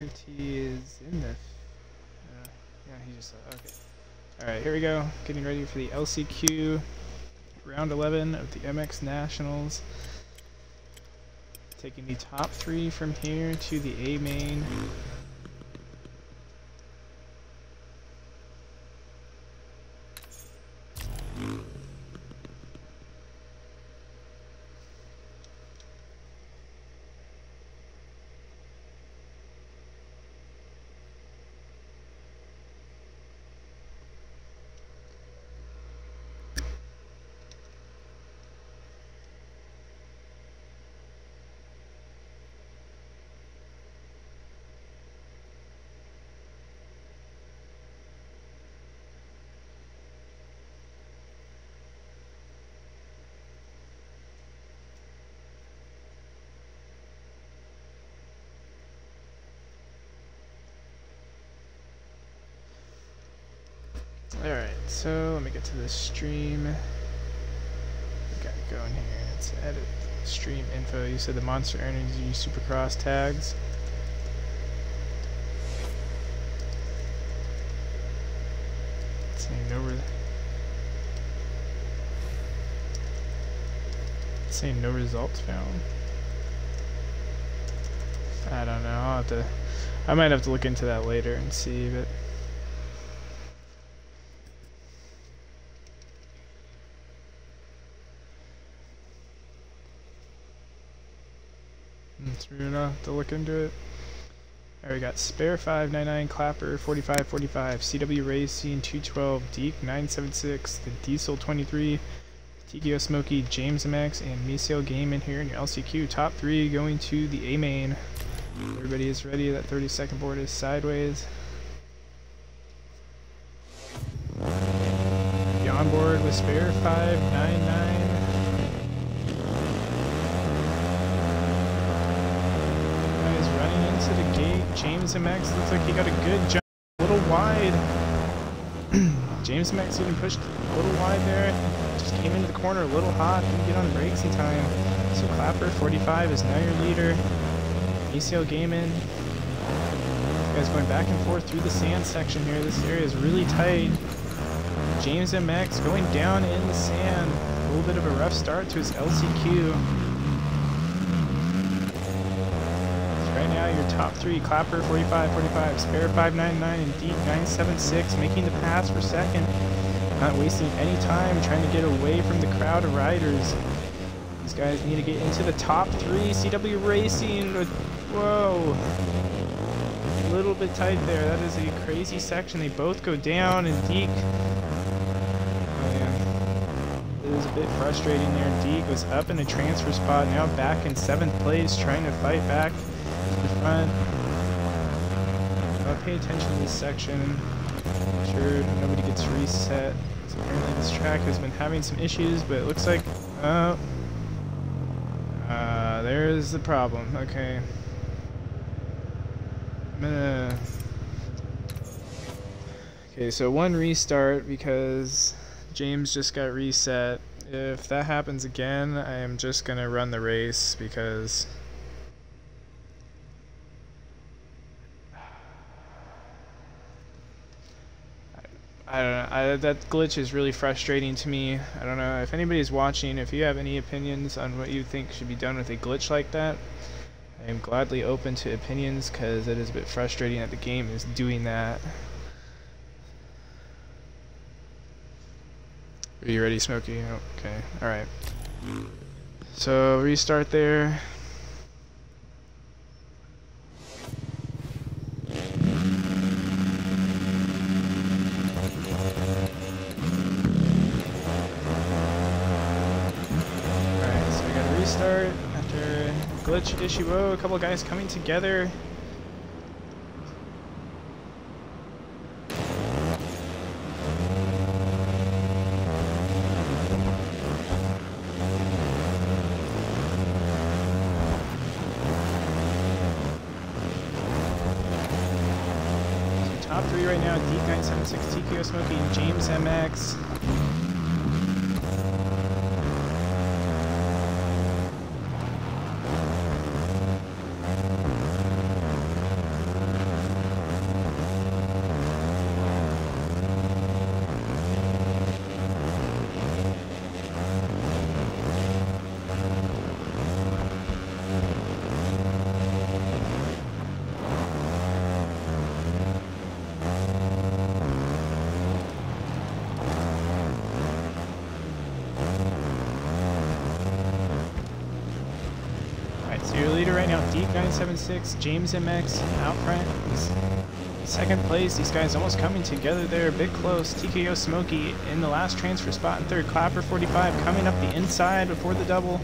T is in the. Uh, yeah, he just. Uh, okay. All right, here we go. Getting ready for the LCQ round 11 of the MX Nationals. Taking the top three from here to the A main. Alright, so let me get to the stream. Got it going here. Let's edit stream info. You said the Monster Energy Supercross tags. Saying no, re saying no results found. I don't know. I'll have to. I might have to look into that later and see, but. We're gonna have to look into it. Alright, we got Spare 599, Clapper 4545, CW Racing 212, Deke 976, the Diesel 23, TKO Smokey, James MX, and Misael Game in here in your LCQ. Top three going to the A main. Everybody is ready. That 30 second board is sideways. Be on board with Spare 599. Guys running into the gate. James MX looks like he got a good jump. A little wide. James MX even pushed a little wide there. Just came into the corner a little hot. Didn't get on the brakes in time. So Clapper 45 is now your leader. ACL Gaming. Guys going back and forth through the sand section here. This area is really tight. James MX going down in the sand. A little bit of a rough start to his LCQ. Right now, your top three, Clapper 45, 45, Spare 599, and Deke 976, making the pass for second. Not wasting any time trying to get away from the crowd of riders. These guys need to get into the top three. CW Racing, whoa. A little bit tight there. That is a crazy section. They both go down, and Deke. Oh. It is a bit frustrating there. Deke was up in a transfer spot, now back in seventh place, trying to fight back I'll pay attention to this section. Sure, nobody gets reset. So apparently this track has been having some issues, but it looks like, oh, uh, there's the problem. Okay. I'm gonna. Okay, so one restart because James just got reset. If that happens again, I am just gonna run the race because. I don't know. I, that glitch is really frustrating to me. I don't know if anybody's watching. If you have any opinions on what you think should be done with a glitch like that, I am gladly open to opinions because it is a bit frustrating that the game is doing that. Are you ready, Smokey? Oh, okay. All right. So restart there. After glitch issue. Oh, a couple guys coming together. Top three right now, Deke976, TKO Smokey, and James MX. Out Deke 976, James MX out front. Second place. These guys almost coming together there, a bit close. TKO Smokey in the last transfer spot in third. Clapper 45 coming up the inside before the double.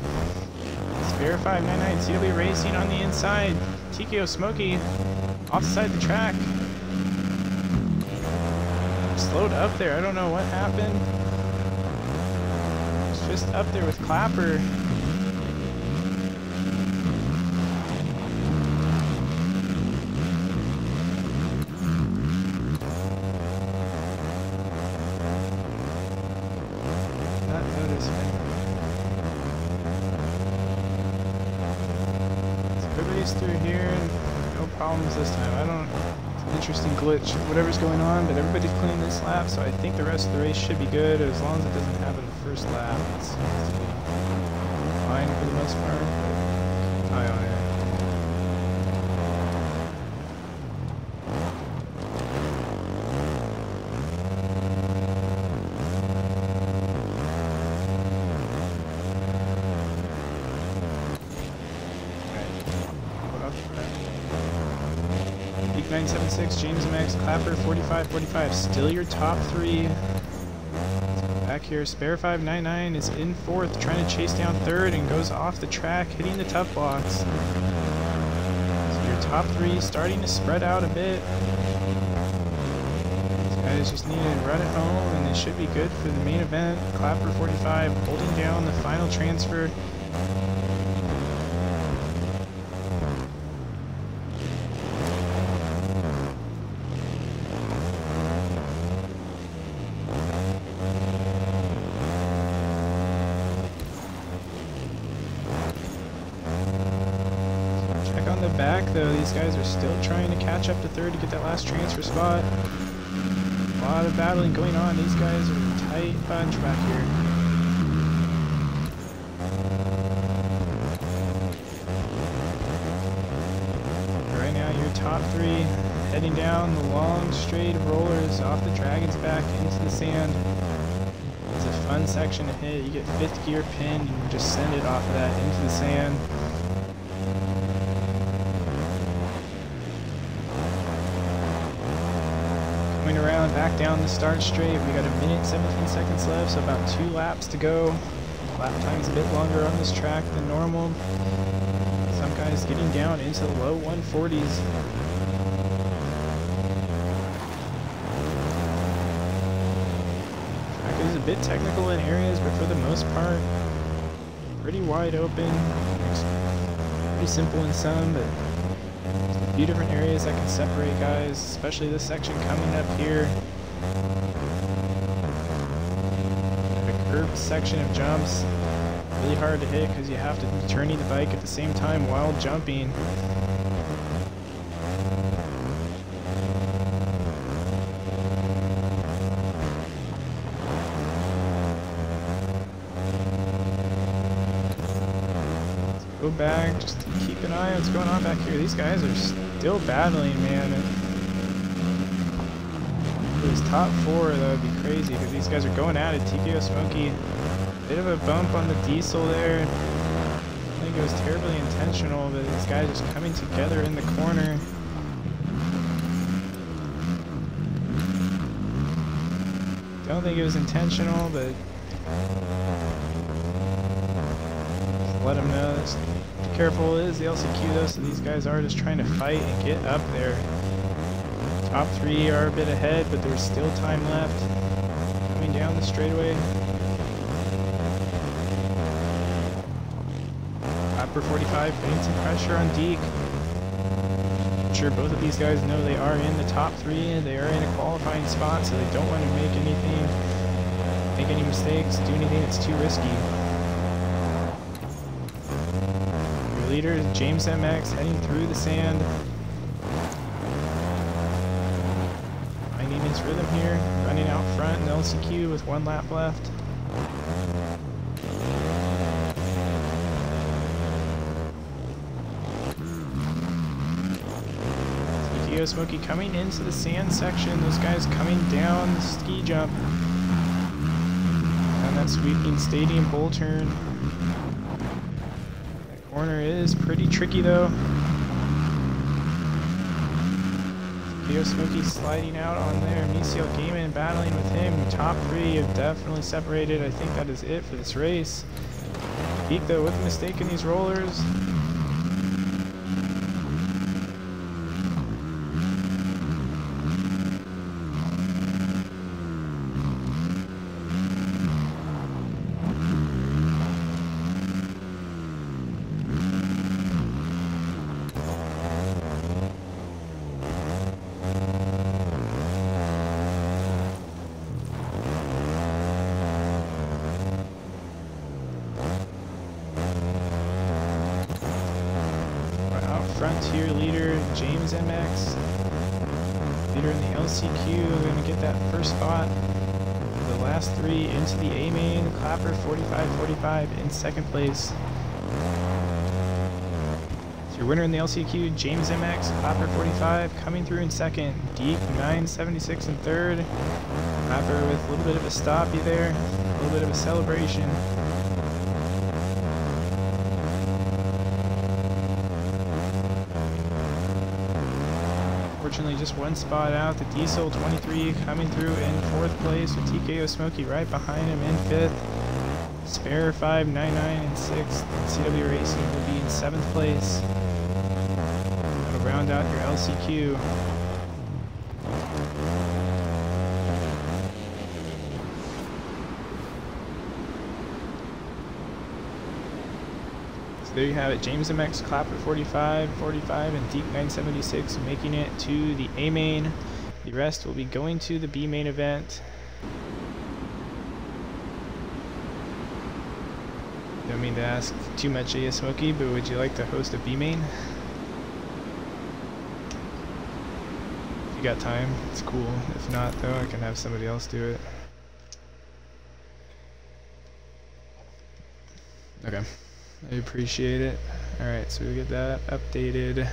Spare 599 CW Racing on the inside. TKO Smokey offside the track. Slowed up there. I don't know what happened. Just up there with Clapper. Not noticing. So everybody's through here. No problems this time. I don't. It's an interesting glitch. Whatever's going on, but everybody's clean this lap, so I think the rest of the race should be good as long as it doesn't happen the first lap. It seems fine for the most part. But keep an eye on it. Peak 976, James Max, Clapper 45, 45. still your top three. Back here, Spare 599 is in fourth, trying to chase down third and goes off the track, hitting the tough blocks. So your top three starting to spread out a bit. These guys just need to run it home and they should be good for the main event. Clapper 45 holding down the final transfer. Check on the back though, these guys are still trying to catch up to third to get that last transfer spot. A lot of battling going on, these guys are a tight bunch back here. Right now your top three heading down the long straight rollers off the dragon's back into the sand. It's a fun section to hit. You get fifth gear pinned and you just send it off of that into the sand. Coming around back down the start straight, we got a minute 17 seconds left, so about two laps to go. Lap time's a bit longer on this track than normal. Some guys getting down into the low 140s. Track is a bit technical in areas, but for the most part, pretty wide open. Pretty simple in some, but a few different areas that can separate guys, especially this section coming up here. The curved section of jumps, really hard to hit because you have to be turning the bike at the same time while jumping. Go back, just keep an eye on what's going on back here. These guys are still battling, man. Top four, that would be crazy because these guys are going at it. TKO Smokey, bit of a bump on the diesel there. I think it was terribly intentional, but these guys just coming together in the corner. Don't think it was intentional, but just let them know. Just be careful, it is the LCQ though, so these guys are just trying to fight and get up there. Top three are a bit ahead, but there's still time left. Coming down the straightaway. Upper 45 putting some pressure on Deke. I'm sure both of these guys know they are in the top three and they are in a qualifying spot, so they don't want to make anything, make any mistakes, do anything that's too risky. Leader James MX heading through the sand. Finding rhythm here, running out front in LCQ with one lap left. TKO Smokey coming into the sand section. Those guys coming down the ski jump. And that sweeping stadium bull turn. That corner is pretty tricky though. TKO Smoky sliding out on there. Misael Gaiman battling with him. Top three have definitely separated. I think that is it for this race. Peak though with a mistake in these rollers. Frontier leader James MX. Leader in the LCQ, going to get that first spot. The last three into the A main. Clapper 45-45 in second place. So your winner in the LCQ, James MX, Clapper 45, coming through in second. Deke 976 in third. Clapper with a little bit of a stoppy there, a little bit of a celebration. unfortunately just one spot out. The Diesel 23 coming through in fourth place with TKO Smoky right behind him in fifth. Spare 599 in sixth. CW Racing will be in seventh place. That'll round out your LCQ. So there you have it. James MX Clapper 45, 45, and Deke 976 making it to the A main. The rest will be going to the B main event. I don't mean to ask too much AS Smokey, but would you like to host a B main? If you got time, it's cool. If not, though, I can have somebody else do it. Okay. I appreciate it. Alright, so we get that updated.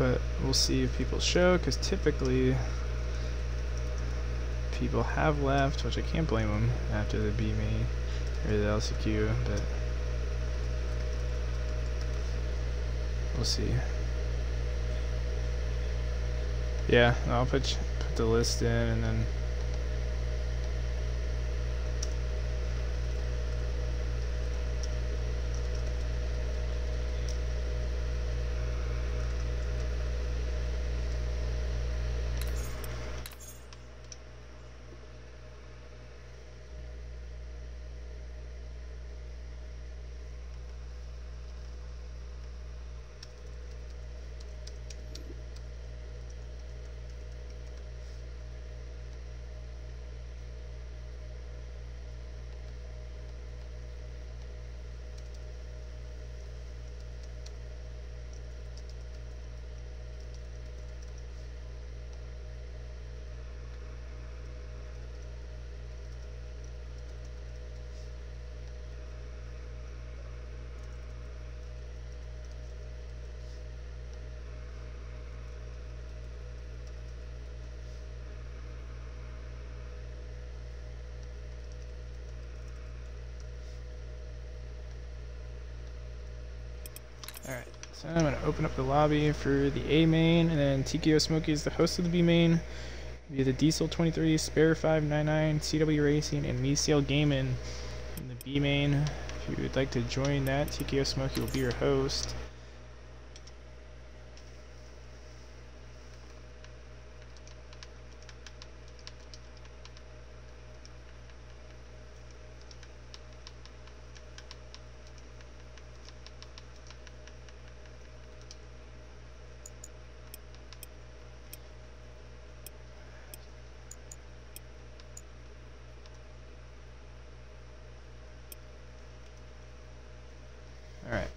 but we'll see if people show because typically people have left which I can't blame them after the BME or the LCQ but we'll see. Yeah I'll put put the list in and then Alright, so I'm going to open up the lobby for the A main, and then TKO Smoky is the host of the B main. Via the Diesel 23, Spare 599, CW Racing, and Misael Gaiman in the B main. If you would like to join that, TKO Smoky will be your host. Alright.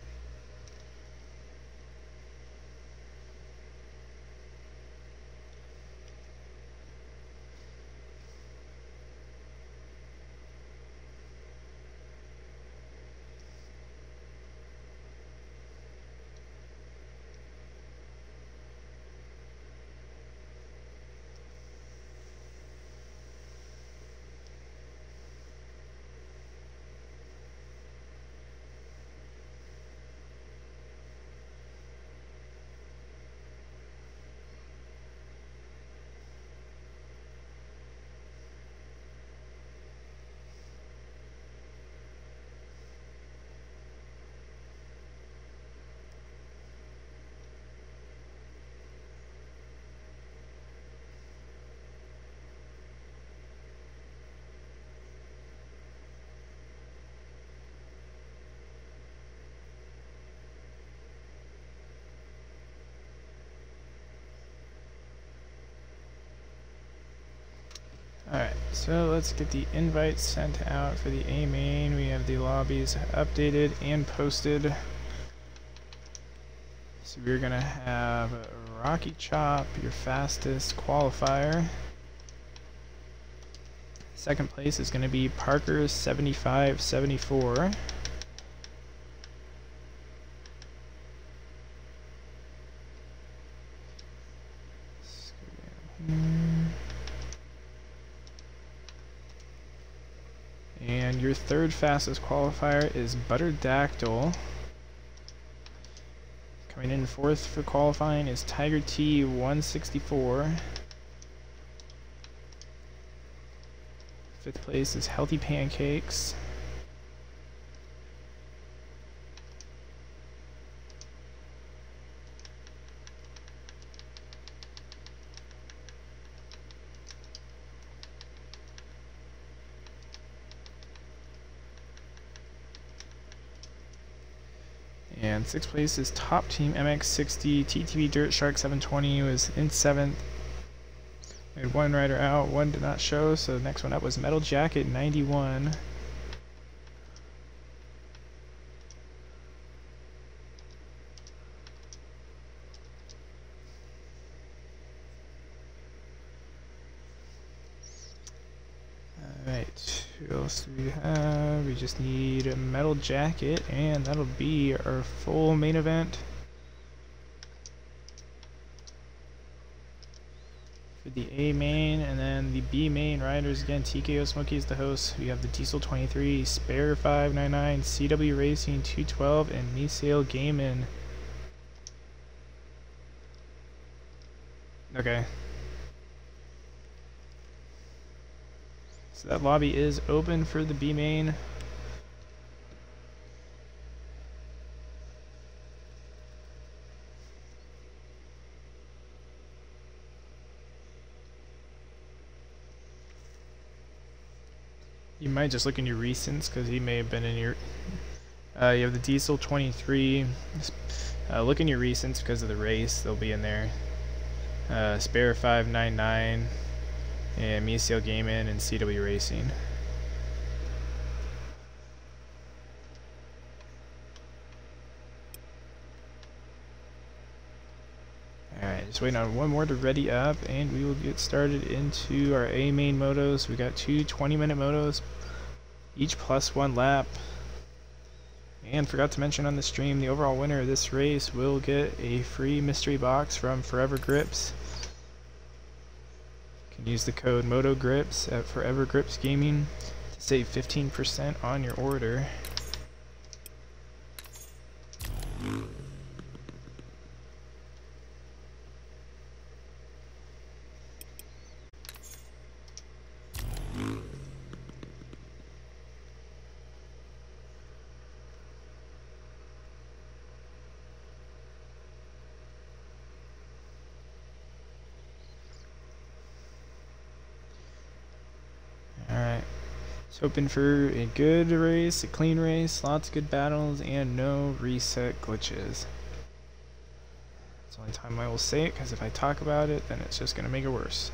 Alright, so let's get the invite sent out for the A main. We have the lobbies updated and posted. So we're gonna have Rocky Chop, your fastest qualifier. Second place is gonna be Parker 7574. And your third fastest qualifier is Butterdactyl. Coming in fourth for qualifying is Tiger T 164. Fifth place is Healthy Pancakes. And sixth place is Top Team MX60. TTV Dirt Shark 720 was in seventh. We had one rider out, one did not show, so the next one up was Metal Jacket 91. Alright, who else do we have? We just need a jacket, and that'll be our full main event. For the A main, and then the B main riders again, TKO Smokey is the host. We have the Diesel 23, Spare 599, CW Racing 212, and Misael Gaiman. Okay, So that lobby is open for the B main. Might just look in your recents because he may have been in your. Uh, you have the Diesel 23. Uh, look in your recents because of the race; they'll be in there. Uh, spare 599 and Misael Gaiman and CW Racing. Alright, just waiting on one more to ready up and we will get started into our A main motos. We got two 20 minute motos, each plus one lap. And forgot to mention on the stream, the overall winner of this race will get a free mystery box from Forever Grips. Can use the code MotoGrips at Forever Grips Gaming to save 15% on your order. Alright. Hoping for a good race, a clean race, lots of good battles, and no reset glitches. It's the only time I will say it, because if I talk about it, then it's just going to make it worse.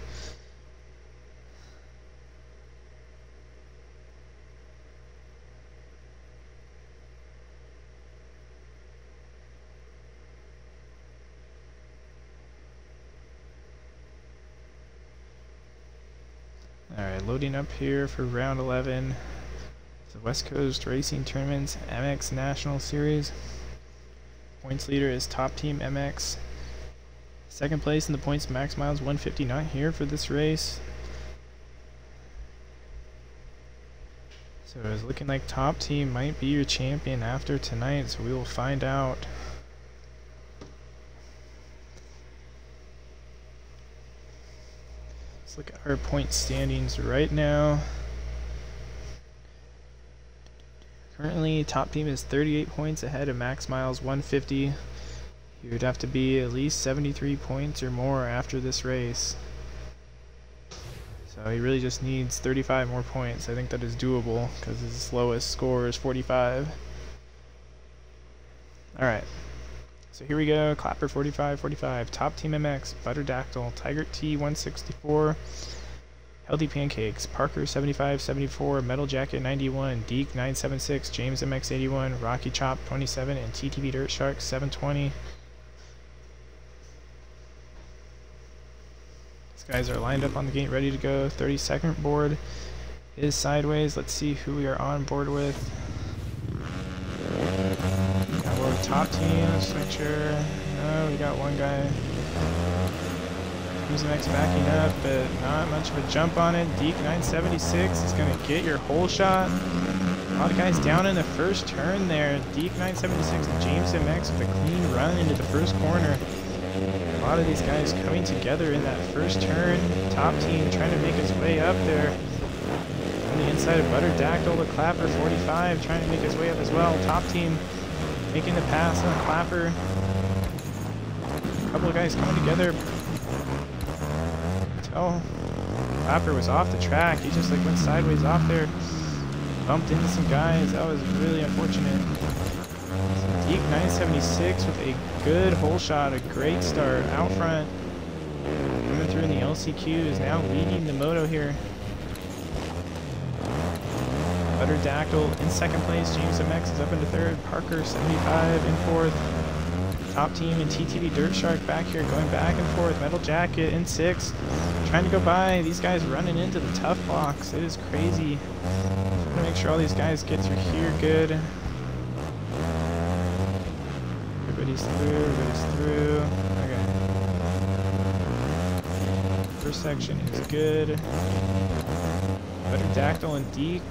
Up here for round 11. The West Coast Racing Tournaments MX National Series. Points leader is Top Team MX. Second place in the points max miles 150 not here for this race. So it's looking like Top Team might be your champion after tonight, so we will find out. Look at our point standings right now. Currently, top team is 38 points ahead of Max Miles 150. You would have to be at least 73 points or more after this race. So he really just needs 35 more points. I think that is doable because his lowest score is 45. Alright. So here we go, Clapper 45, 45, Top Team MX, Butterdactyl, Tiger T 164, Healthy Pancakes, Parker 75 74, Metal Jacket 91, Deke 976, James MX 81, Rocky Chop 27, and TTV Dirt Shark 720. These guys are lined up on the gate ready to go. 30 second board is sideways. Let's see who we are on board with. Top team, sure. No, we got one guy. Next backing up, but not much of a jump on it. Deke 976 is going to get your hole shot. A lot of guys down in the first turn there. Deke 976 and James MX with a clean run into the first corner. A lot of these guys coming together in that first turn. Top team trying to make its way up there. On the inside of Butter Dactyl, the Clapper 45 trying to make his way up as well. Top team making the pass on Clapper. A couple of guys coming together. Oh, Clapper was off the track. He just like went sideways off there. Bumped into some guys. That was really unfortunate. Deke 976 with a good hole shot, a great start out front. Coming through in the LCQ is now leading the moto here. Dactyl in second place. James MX is up into third. Parker 75 in fourth. Top team and TTV Dirt Shark back here going back and forth. Metal Jacket in sixth. Trying to go by. These guys running into the tough box. It is crazy. To make sure all these guys get through here good. Everybody's through. Everybody's through. Okay. First section is good. Butter Dactyl and Deke.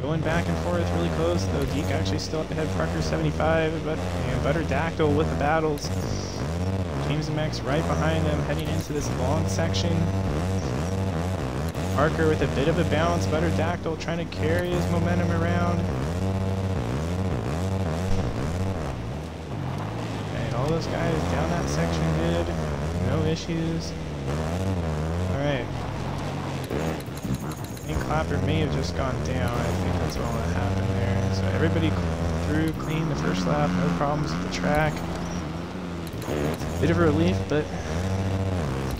Going back and forth really close, though Deke actually still ahead Parker 75, but and Butter Dactyl with the battles. James and Max right behind him, heading into this long section. Parker with a bit of a bounce, Butter Dactyl trying to carry his momentum around. And all those guys down that section good, no issues. Alright. I think Clapper may have just gone down. I think that's all that happened there. So everybody through clean the first lap, no problems with the track. Bit of a relief, but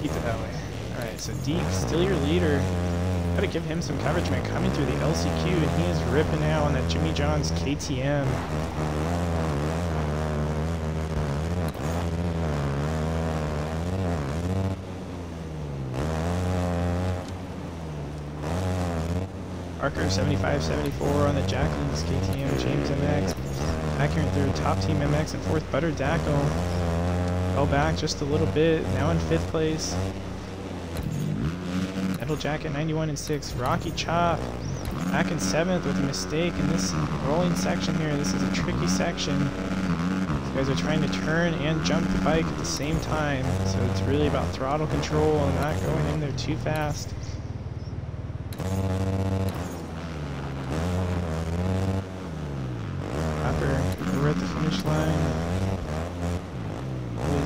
keep it that way. Alright, so Deke, still your leader. Gotta give him some coverage, man. Coming through the LCQ, and he is ripping out on that Jimmy John's KTM. Parker 75-74 on the Jacqueline's KTM, James MX. In third, top team MX and fourth, Butter Dactyl. Fell back just a little bit, now in fifth place. Metal Jacket 91 and 6, Rocky Chop back in seventh with a mistake in this rolling section here. This is a tricky section. These guys are trying to turn and jump the bike at the same time, so it's really about throttle control and not going in there too fast. we're at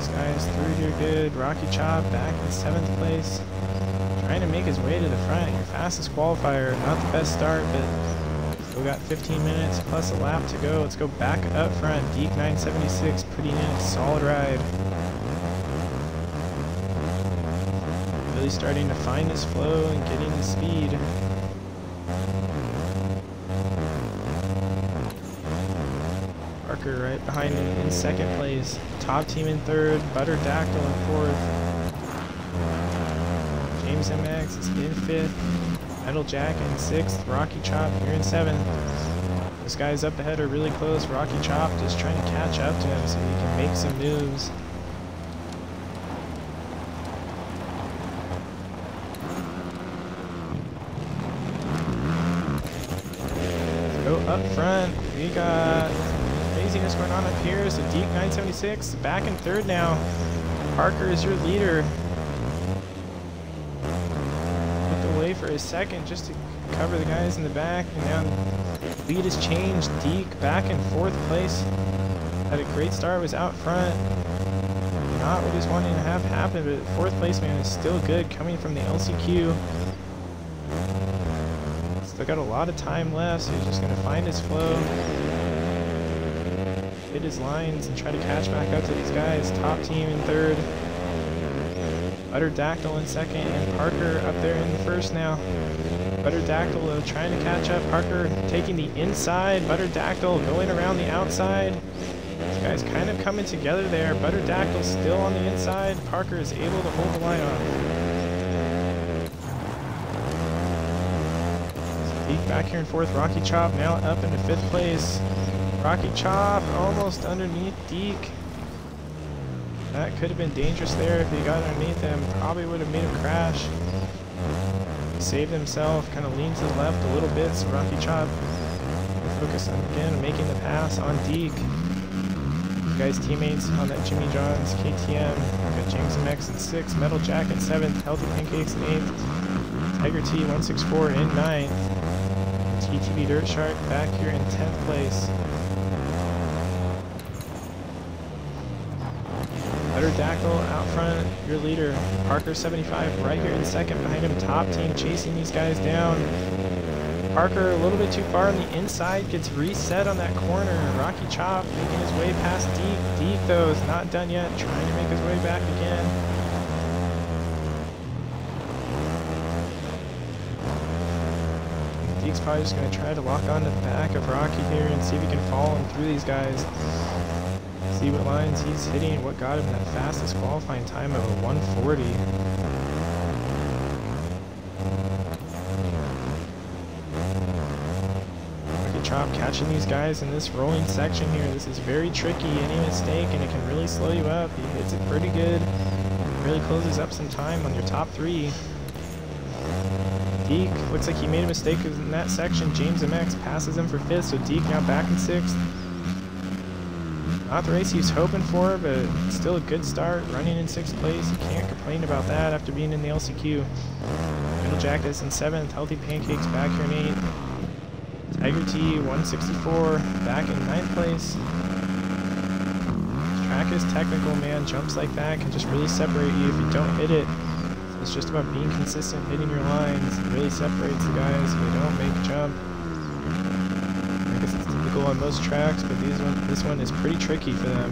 these guys through here good. Rocky Chop back in seventh place. Trying to make his way to the front. Your fastest qualifier. Not the best start, but still got 15 minutes plus a lap to go. Let's go back up front. Deke 976 putting in a solid ride. Really starting to find his flow and getting the speed. Right behind him in second place. Top team in third, Butter Dactyl in fourth. James MX is in fifth. Metal Jack in sixth. Rocky Chop here in seventh. This guys up ahead are really close. Rocky Chop just trying to catch up to him so he can make some moves. Go up front. We got on up here. So Deke 976 back in third now. Parker is your leader. Looked away for a second just to cover the guys in the back. And now lead has changed. Deke back in fourth place. Had a great start, was out front. Not what he's wanting to have happen, but fourth place man is still good coming from the LCQ. Still got a lot of time left, so he's just going to find his flow hit his lines and try to catch back up to these guys. Top team in third. Butter Dactyl in second, and Parker up there in first now. Butterdactyl uh, trying to catch up. Parker taking the inside. Butter Dactyl going around the outside. These guys kind of coming together there. Butter Dactyl still on the inside. Parker is able to hold the line off. Deke back here in fourth. Rocky Chop now up into fifth place. Rocky Chop almost underneath Deke. That could have been dangerous there if he got underneath him. Probably would have made him crash. Saved himself, kind of leaned to the left a little bit, so Rocky Chop focus on again making the pass on Deke. You guys teammates on that Jimmy John's KTM. Got James MX in 6th, Metal Jacket 7th, Healthy Pancakes in 8th, Tiger T 164 in 9th, TTV Dirt Shark back here in 10th place. Butterdactyl out front, your leader. Parker 75 right here in second behind him. Top team chasing these guys down. Parker a little bit too far on the inside, gets reset on that corner. Rocky Chop making his way past Deke. Deke though is not done yet, trying to make his way back again. Deke's probably just going to try to lock onto the back of Rocky here and see if he can follow him through these guys see what lines he's hitting, what got him that fastest qualifying time of a 140. Rocky Chop catching these guys in this rolling section here. This is very tricky. Any mistake and it can really slow you up. He hits it pretty good. Really closes up some time on your top three. Deke looks like he made a mistake in that section. James MX passes him for fifth, so Deke now back in sixth. Not the race he was hoping for, but still a good start. Running in sixth place, can't complain about that after being in the LCQ. Middle Jack is in seventh, Healthy Pancakes back here in eighth. Tiger T 164 back in ninth place. Track is technical, man. Jumps like that can just really separate you if you don't hit it. So it's just about being consistent, hitting your lines. It really separates the guys if they don't make a on most tracks, but these one, this one is pretty tricky for them.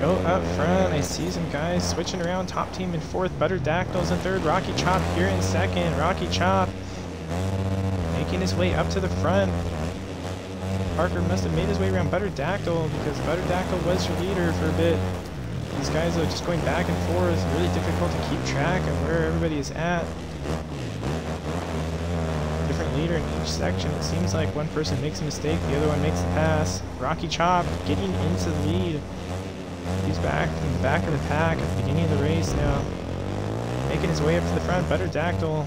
Go up front. I see some guys switching around. Top team in fourth. Butterdactyls in third. Rocky Chop here in second. Rocky Chop making his way up to the front. Parker must have made his way around Butterdactyl because Butterdactyl was your leader for a bit. These guys are just going back and forth. Really difficult to keep track of where everybody is at. Different leader in each section. It seems like one person makes a mistake, the other one makes a pass. Rocky Chop getting into the lead. He's back in the back of the pack at the beginning of the race now. Making his way up to the front. Butterdactyl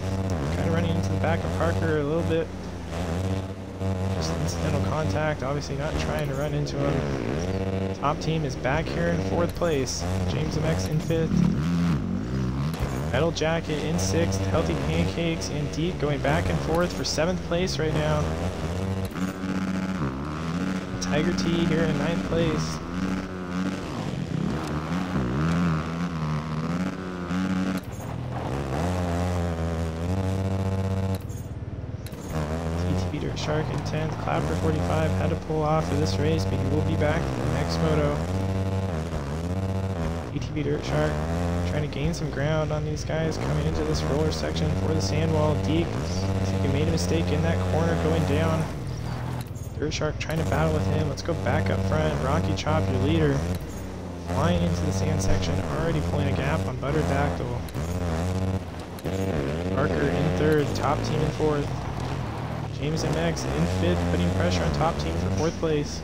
kind of running into the back of Parker a little bit incidental contact, obviously not trying to run into him. Top team is back here in fourth place. James MX in fifth. Metal Jacket in sixth. Healthy Pancakes in Deep going back and forth for seventh place right now. Tiger T here in ninth place. Shark in 10th, Clapper 45, had to pull off of this race, but he will be back for the next moto. TTV Dirt Shark trying to gain some ground on these guys coming into this roller section for the sand wall. Deke, he made a mistake in that corner going down. Dirt Shark trying to battle with him. Let's go back up front. Rocky Chop, your leader, flying into the sand section, already pulling a gap on Butterdactyl. Parker in third, top team in fourth. James MX in fifth, putting pressure on top team for fourth place.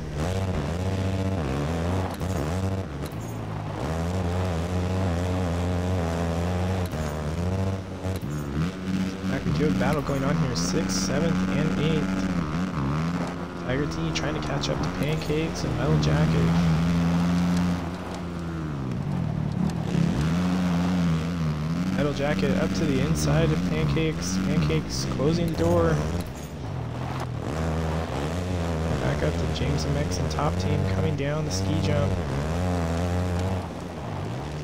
A battle going on here, 6th, 7th, and 8th. Tiger T trying to catch up to Pancakes and Metal Jacket. Metal Jacket up to the inside of Pancakes. Pancakes closing the door. James MX and top team coming down the ski jump.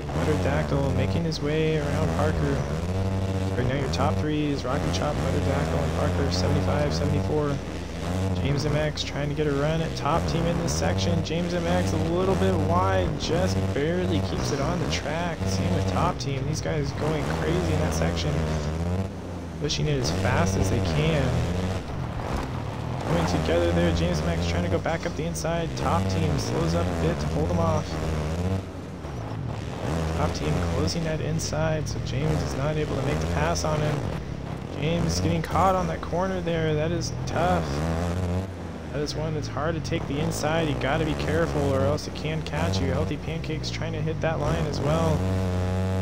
Butterdactyl making his way around Parker. Right now your top three is Rocky Chop, Butter Dactyl, and Parker, 75, 74. James MX trying to get a run at top team in this section. James MX a little bit wide, just barely keeps it on the track. Same with top team. These guys going crazy in that section. Pushing it as fast as they can. Together there, James Max trying to go back up the inside. Top team slows up a bit to hold them off. Top team closing that inside, so James is not able to make the pass on him. James getting caught on that corner there. That is tough. That is one that's hard to take the inside. You got to be careful or else it can catch you. Healthy Pancakes trying to hit that line as well.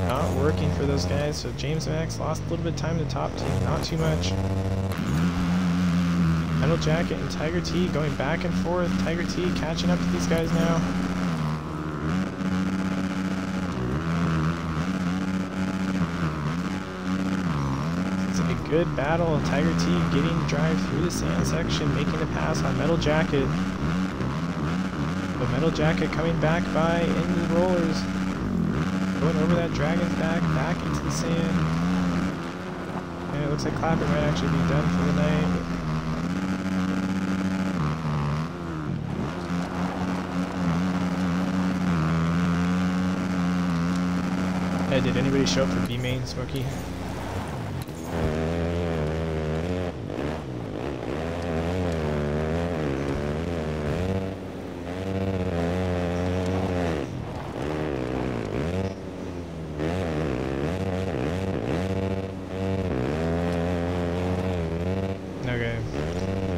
Not working for those guys, so James Max lost a little bit of time to top team. Not too much. Metal Jacket and Tiger T going back and forth. Tiger T catching up to these guys now. It's a good battle. Tiger T getting drive through the sand section, making the pass on Metal Jacket. But Metal Jacket coming back by into the rollers. Going over that Dragon's back, back into the sand. And it looks like Clapper might actually be done for the night. Hey, did anybody show up for B main, Smokey?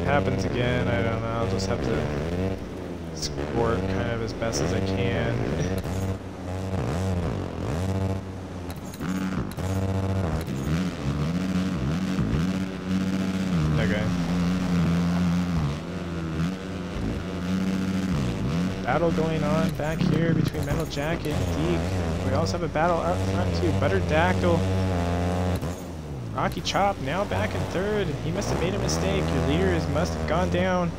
happens again, I don't know, I'll just have to score kind of as best as I can. okay. Battle going on back here between Metal Jacket and Deke. We also have a battle up front too. Butter Dactyl Rocky Chop now back in third. He must have made a mistake. Your leaders must have gone down.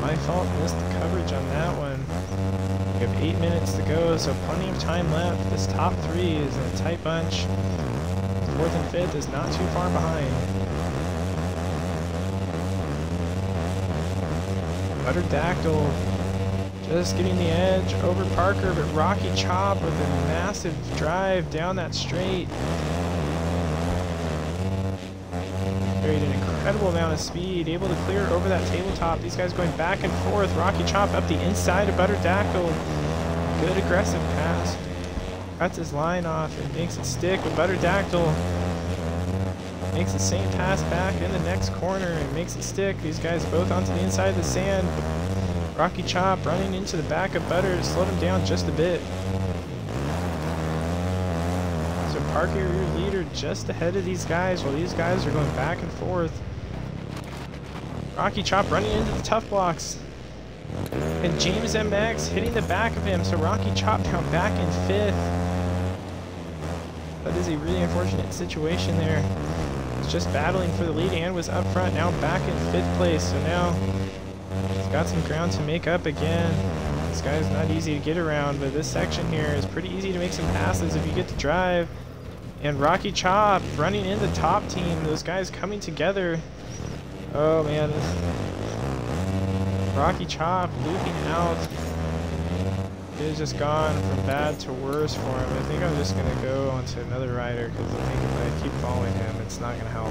My fault, missed the coverage on that one. We have eight minutes to go, so plenty of time left. This top three is a tight bunch. Fourth and fifth is not too far behind. Butter Dactyl just getting the edge over Parker, but Rocky Chop with a massive drive down that straight. Carried an incredible amount of speed, able to clear over that tabletop. These guys going back and forth. Rocky Chop up the inside of Butter Dactyl. Good aggressive pass. Cuts his line off and makes it stick with Butter Dactyl. Makes the same pass back in the next corner and makes it stick. These guys both onto the inside of the sand. Rocky Chop running into the back of Butter slow him down just a bit. So Parker, your leader, just ahead of these guys while these guys are going back and forth. Rocky Chop running into the tough blocks. And James MX hitting the back of him, so Rocky Chop now back in fifth. That is a really unfortunate situation there. Just battling for the lead and was up front, now back in fifth place, so now he's got some ground to make up again. This guy's not easy to get around, but this section here is pretty easy to make some passes if you get to drive. And Rocky Chop running in the top team. Those guys coming together. Oh man. Rocky Chop looping out. It has just gone from bad to worse for him. I think I'm just going to go onto another rider because I think if I keep following him, it's not going to help.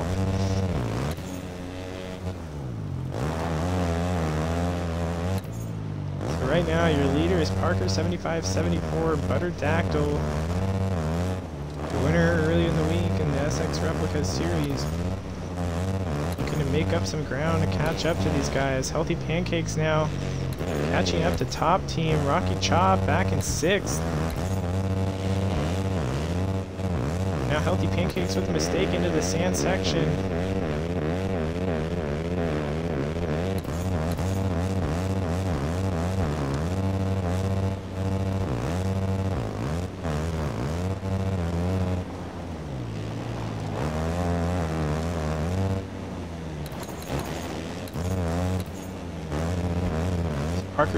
Right now, your leader is Parker7574 Butter Dactyl winner early in the week in the SX Replica series. Looking to make up some ground to catch up to these guys. Healthy Pancakes now catching up to top team. Rocky Chop back in sixth. Now Healthy Pancakes with a mistake into the sand section.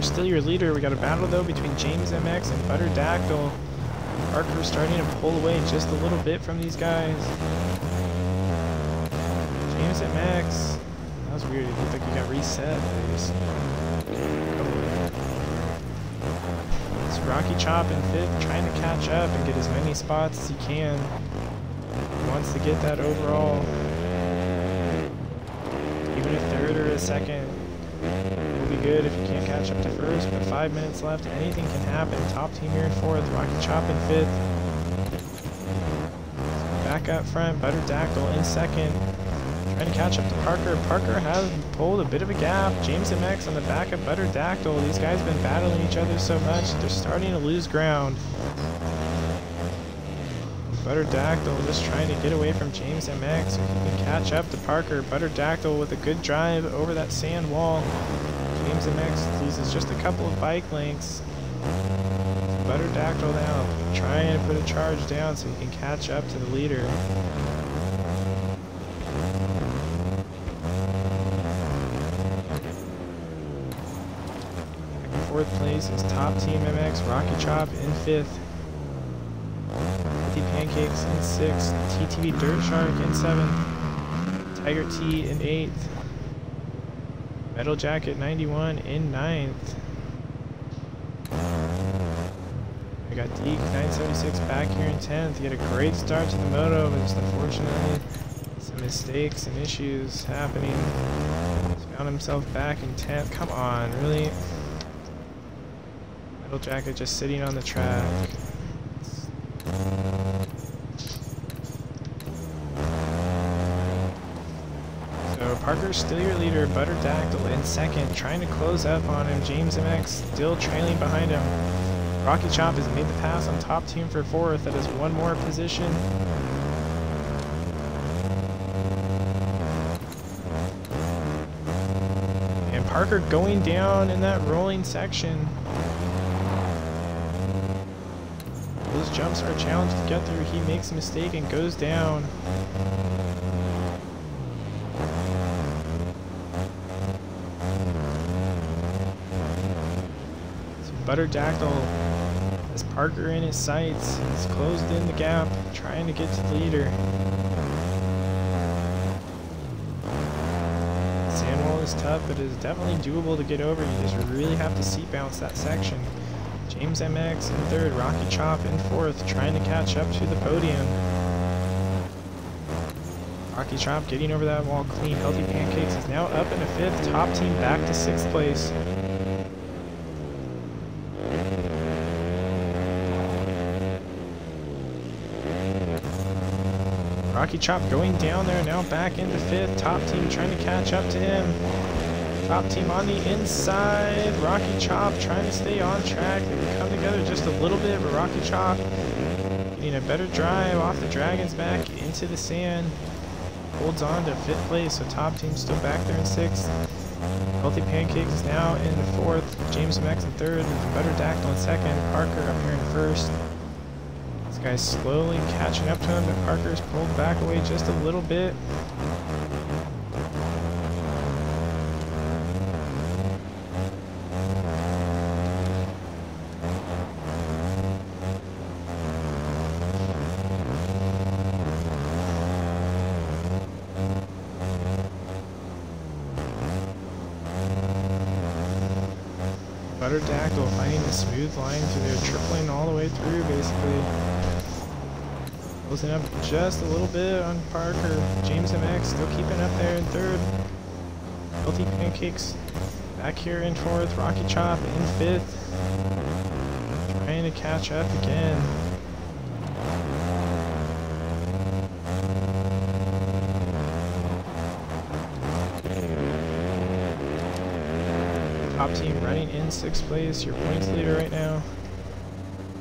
Still your leader. We got a battle though between James MX and Butter Dactyl. Parker starting to pull away just a little bit from these guys. James max. That was weird. It looked like he got reset. It's Rocky Chop in fifth, trying to catch up and get as many spots as he can. He wants to get that overall. Even a third or a second good if you can't catch up to first, but five minutes left, anything can happen. Top team here in fourth, Rocky Chop in fifth. Back up front, Butter Dactyl in second. Trying to catch up to Parker. Parker has pulled a bit of a gap. James MX on the back of Butter Dactyl. These guys have been battling each other so much, they're starting to lose ground. Butter Dactyl just trying to get away from James so he can catch up to Parker. Butter Dactyl with a good drive over that sand wall. James MX uses just a couple of bike lengths. Butter Dactyl now trying to put a charge down so he can catch up to the leader. Fourth place is Top Team MX, Rocky Chop in fifth. 50 Pancakes in sixth, TTV Dirt Shark in seventh, Tiger T in eighth, Metal Jacket 91 in ninth. I got Deke 976 back here in 10th. He had a great start to the moto, but just unfortunately some mistakes and issues happening. He's found himself back in 10th. Come on, really? Metal Jacket just sitting on the track. Still your leader, Butter Dactyl in second, trying to close up on him. James MX still trailing behind him. Rocky Chop has made the pass on top team for fourth. That is one more position. And Parker going down in that rolling section. Those jumps are a challenge to get through. He makes a mistake and goes down. Butter Dactyl has Parker in his sights. He's closed in the gap, trying to get to the leader. Sandwall is tough, but it is definitely doable to get over. You just really have to seat bounce that section. James MX in third, Rocky Chop in fourth, trying to catch up to the podium. Rocky Chop getting over that wall clean. Healthy Pancakes is now up in a fifth. Top team back to sixth place. Rocky Chop going down there, now back into fifth. Top team trying to catch up to him. Top team on the inside. Rocky Chop trying to stay on track. They come together just a little bit, but Rocky Chop getting a better drive off the Dragon's back into the sand. Holds on to fifth place, so top team still back there in sixth. Healthy Pancakes is now in fourth. James Max in third. Butter Dactyl in second. Parker up here in first guy's slowly catching up to him, but Parker's pulled back away just a little bit. Butter finding a smooth line through there, tripling all the way through basically. Closing up just a little bit on Parker. James MX still keeping up there in third. Healthy Pancakes back here in fourth. Rocky Chop in fifth. Trying to catch up again. Top team running in sixth place. Your points leader right now.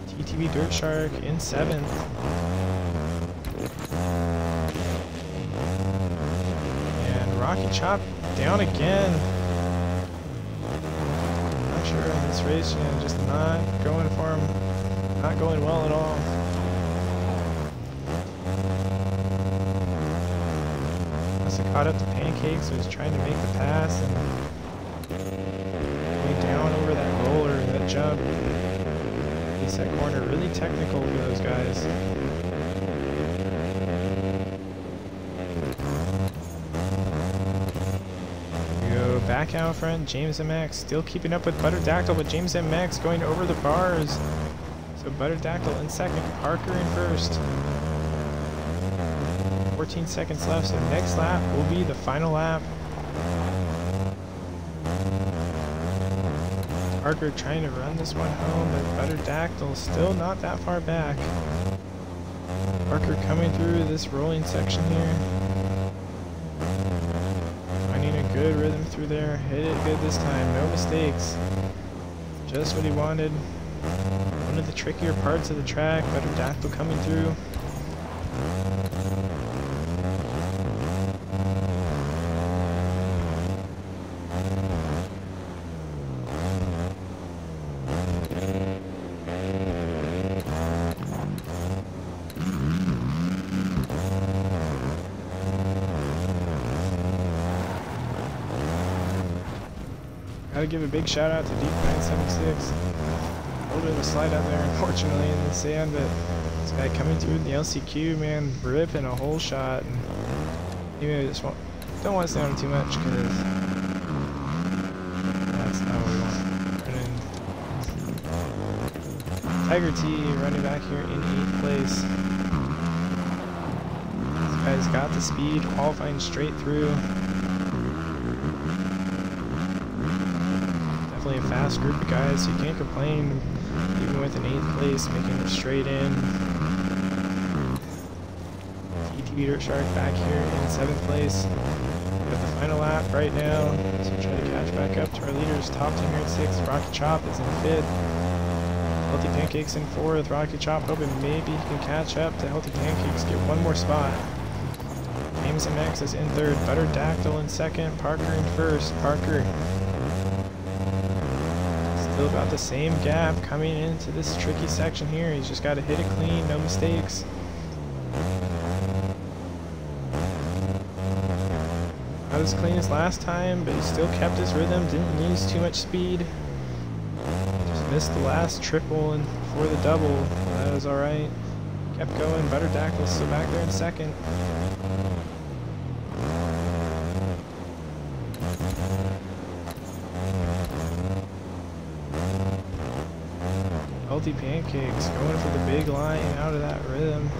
TTV Dirt Shark in seventh. Rocky Chop down again. Not sure in this race, you know, just not going for him. Not going well at all. Must have caught up to Pancakes, so he's trying to make the pass and way down over that roller, that jump. He reset corner. Really technical for those guys. Go back. James MX still keeping up with Butterdactyl, but James MX going over the bars. So Butterdactyl in second, Parker in first. 14 seconds left, so next lap will be the final lap. Parker trying to run this one home, but Butterdactyl still not that far back. Parker coming through this rolling section here. Good rhythm through there. Hit it good this time, no mistakes. Just what he wanted. One of the trickier parts of the track, Butterdactyl coming through. Give a big shout out to Deke976. A little bit of a slide out there, unfortunately, in the sand, but this guy coming through in the LCQ, man, ripping a whole shot. And I just want, don't want to stay on him too much because that's not what we want. Running. Tiger T running back here in 8th place. This guy's got the speed, qualifying straight through. definitely a fast group of guys, so you can't complain even with an 8th place, making it straight in. TTV Dirt Shark back here in 7th place. Got the final lap right now, so try to catch back up to our leaders. Top team here at 6th, Rocky Chop is in 5th. Healthy Pancakes in 4th, Rocky Chop hoping maybe he can catch up to Healthy Pancakes, get one more spot. James MX is in 3rd, Butter Dactyl in 2nd, Parker in 1st. Parker Got the same gap coming into this tricky section here. He's just got to hit it clean, no mistakes. Not as clean as last time, but he still kept his rhythm, didn't lose too much speed. Just missed the last triple and for the double. That was alright. Kept going. Butterdactyl still back there in second. Healthy Pancakes going for the big line out of that rhythm.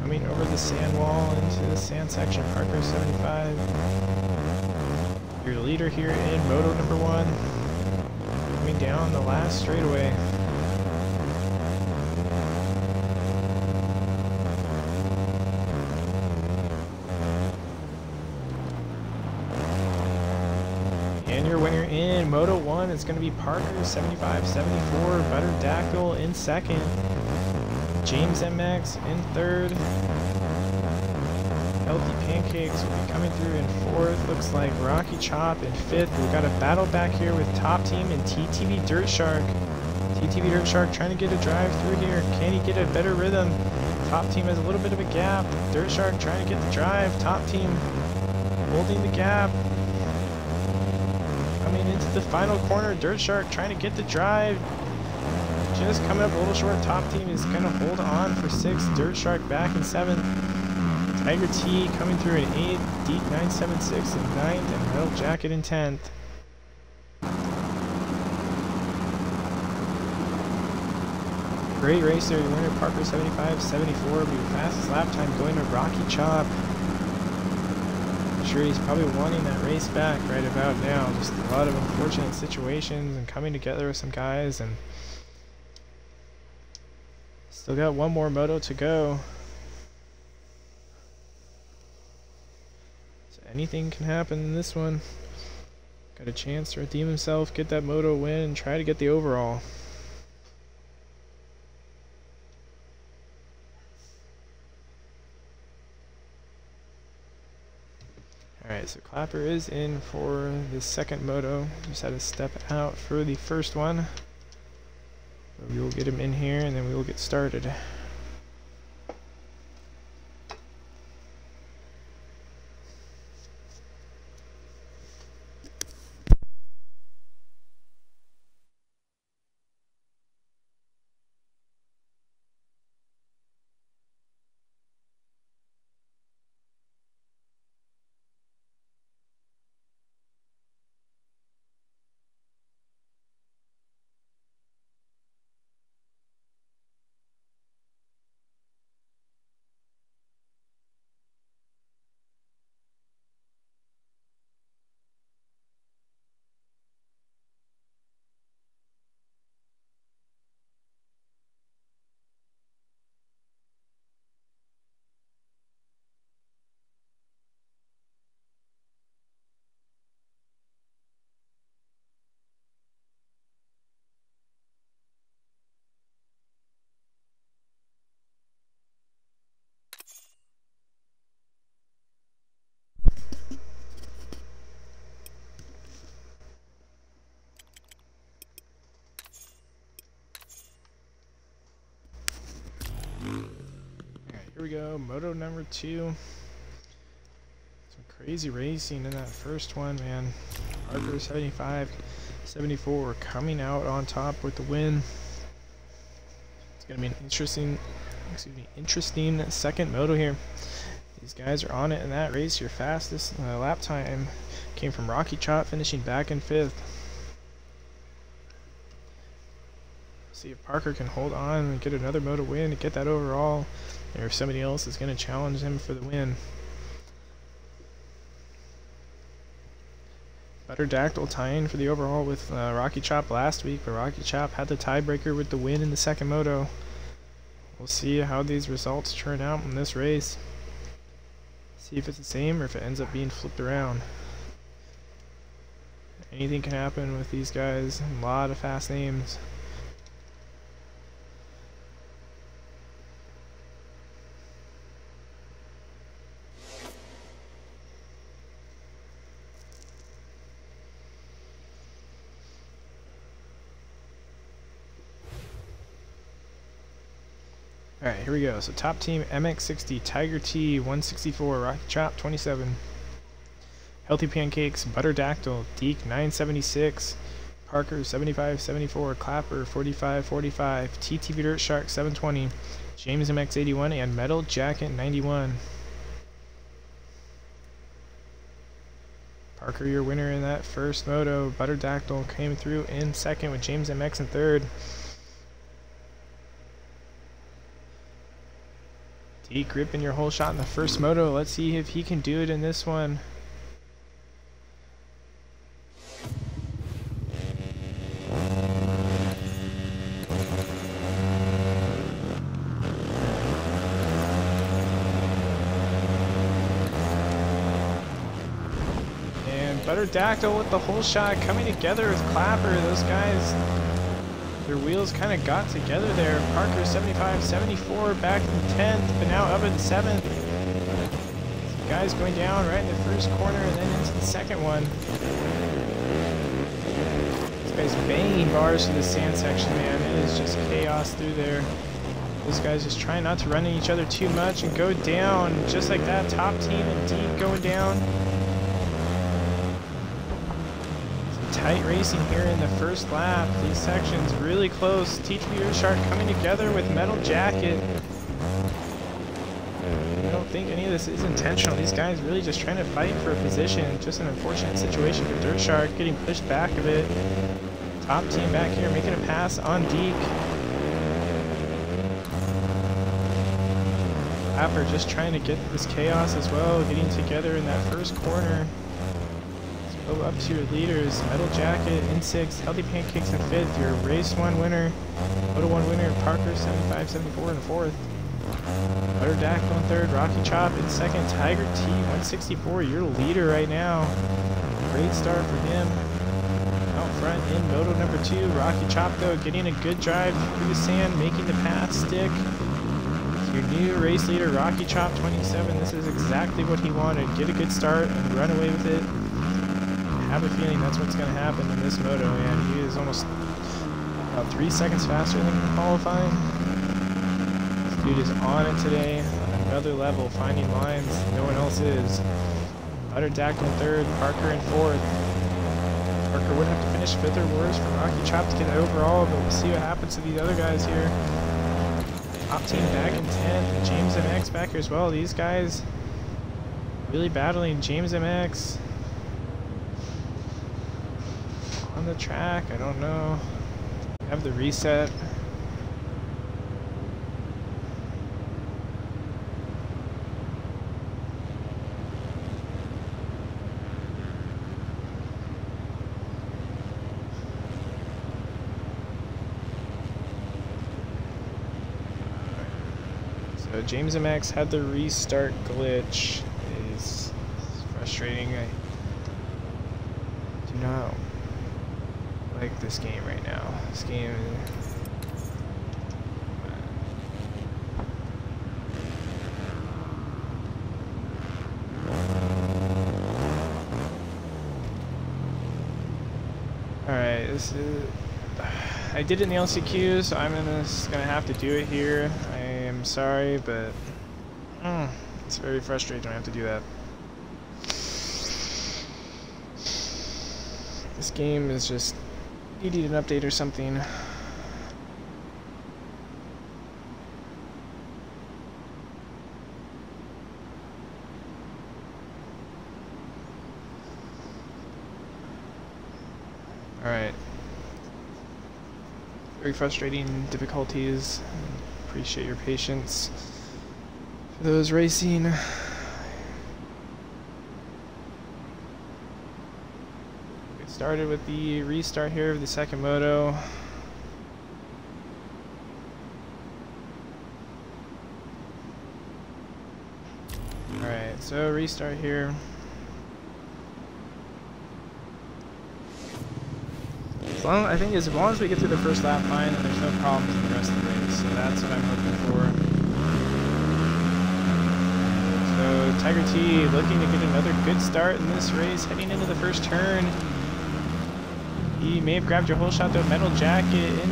Coming over the sand wall into the sand section, Parker 75. Your leader here in Moto number one. Coming down the last straightaway. And your winner in Moto 1 is going to be Parker 75-74, Butterdactyl in second, James MX in third, Healthy Pancakes will be coming through in fourth, looks like Rocky Chop in fifth. We've got a battle back here with Top Team and TTV Dirt Shark. TTV Dirt Shark trying to get a drive through here. Can he get a better rhythm? Top Team has a little bit of a gap. Dirt Shark trying to get the drive. Top Team holding the gap coming into the final corner. Dirt Shark trying to get the drive. Just coming up a little short. Top team is going to hold on for sixth. Dirt Shark back in seventh. Tiger T coming through in eighth. Deke 976 in ninth. And Metal Jacket in tenth. Great race there. Your winner Parker 75 74 will be fastest lap time going to Rocky Chop he's probably wanting that race back right about now. Just a lot of unfortunate situations and coming together with some guys and still got one more moto to go. So anything can happen in this one. Got a chance to redeem himself, get that moto win, and try to get the overall. So Clapper is in for the second moto. Just had to step out for the first one. We will get him in here and then we will get started. Here we go, moto number two. Some crazy racing in that first one, man. Parker 75, 74 coming out on top with the win. It's gonna be an interesting, excuse me, interesting second moto here. These guys are on it in that race. Your fastest uh, lap time came from Rocky Chop, finishing back in fifth. See if Parker can hold on and get another moto win to get that overall or if somebody else is going to challenge him for the win. Butterdactyl tying for the overall with uh, Rocky Chop last week, but Rocky Chop had the tiebreaker with the win in the second moto. We'll see how these results turn out in this race. See if it's the same or if it ends up being flipped around. Anything can happen with these guys. A lot of fast names. Alright, here we go. So top team MX60, Tiger T 164, Rocky Chop 27, Healthy Pancakes, Butterdactyl, Deke 976, Parker 75 74, Clapper 45 45, TTV Dirt Shark 720, James MX 81, and Metal Jacket 91. Parker, your winner in that first moto. Butterdactyl came through in second with James MX in third. D gripping your whole shot in the first moto. Let's see if he can do it in this one. And Butter Dactyl with the whole shot coming together with Clapper. Those guys their wheels kind of got together there. Parker 75, 74 back in 10th, but now up in 7th. Some guys going down right in the first corner and then into the second one. This guy's banging bars to the sand section, man. It is just chaos through there. Those guys just trying not to run in each other too much and go down just like that. Top team and Deke going down. Tight racing here in the first lap. These sections really close. TTV Shark coming together with Metal Jacket. I don't think any of this is intentional. These guys really just trying to fight for a position. Just an unfortunate situation for Dirt Shark getting pushed back a bit. Top team back here making a pass on Deke. Apper just trying to get this chaos as well, getting together in that first corner. Up to your leaders. Metal Jacket in sixth. Healthy Pancakes in fifth. Your race one winner. Moto one winner. Parker 75 74 in fourth. Butterdactyl in third. Rocky Chop in second. Tiger T 164. Your leader right now. Great start for him. Out front in Moto number two. Rocky Chop though getting a good drive through the sand, making the path stick. Your new race leader, Rocky Chop 27. This is exactly what he wanted. Get a good start and run away with it have a feeling that's what's going to happen in this moto, and he is almost about three seconds faster than qualifying. This dude is on it today, another level, finding lines no one else is. Butterdactyl in third, Parker in fourth. Parker would have to finish fifth or worse for Rocky Chop to get overall, but we'll see what happens to these other guys here. Team back in 10th, James MX back here as well. These guys really battling James MX. on the track. I don't know. Have the reset. So James and Max had the restart glitch. It is frustrating. I do not like this game right now. This game Alright, this is... I did it in the LCQ, so I'm gonna, gonna have to do it here. I am sorry, but Mm, it's very frustrating I have to do that. This game is just needing an update or something. Alright. Very frustrating difficulties. Appreciate your patience. For those racing, get started with the restart here of the second moto. Alright, so restart here. As long, I think as long as we get through the first lap fine, then there's no problems in the rest of the race. So that's what I'm hoping for. So Tiger T looking to get another good start in this race, heading into the first turn. He may have grabbed your whole shot though. Metal Jacket in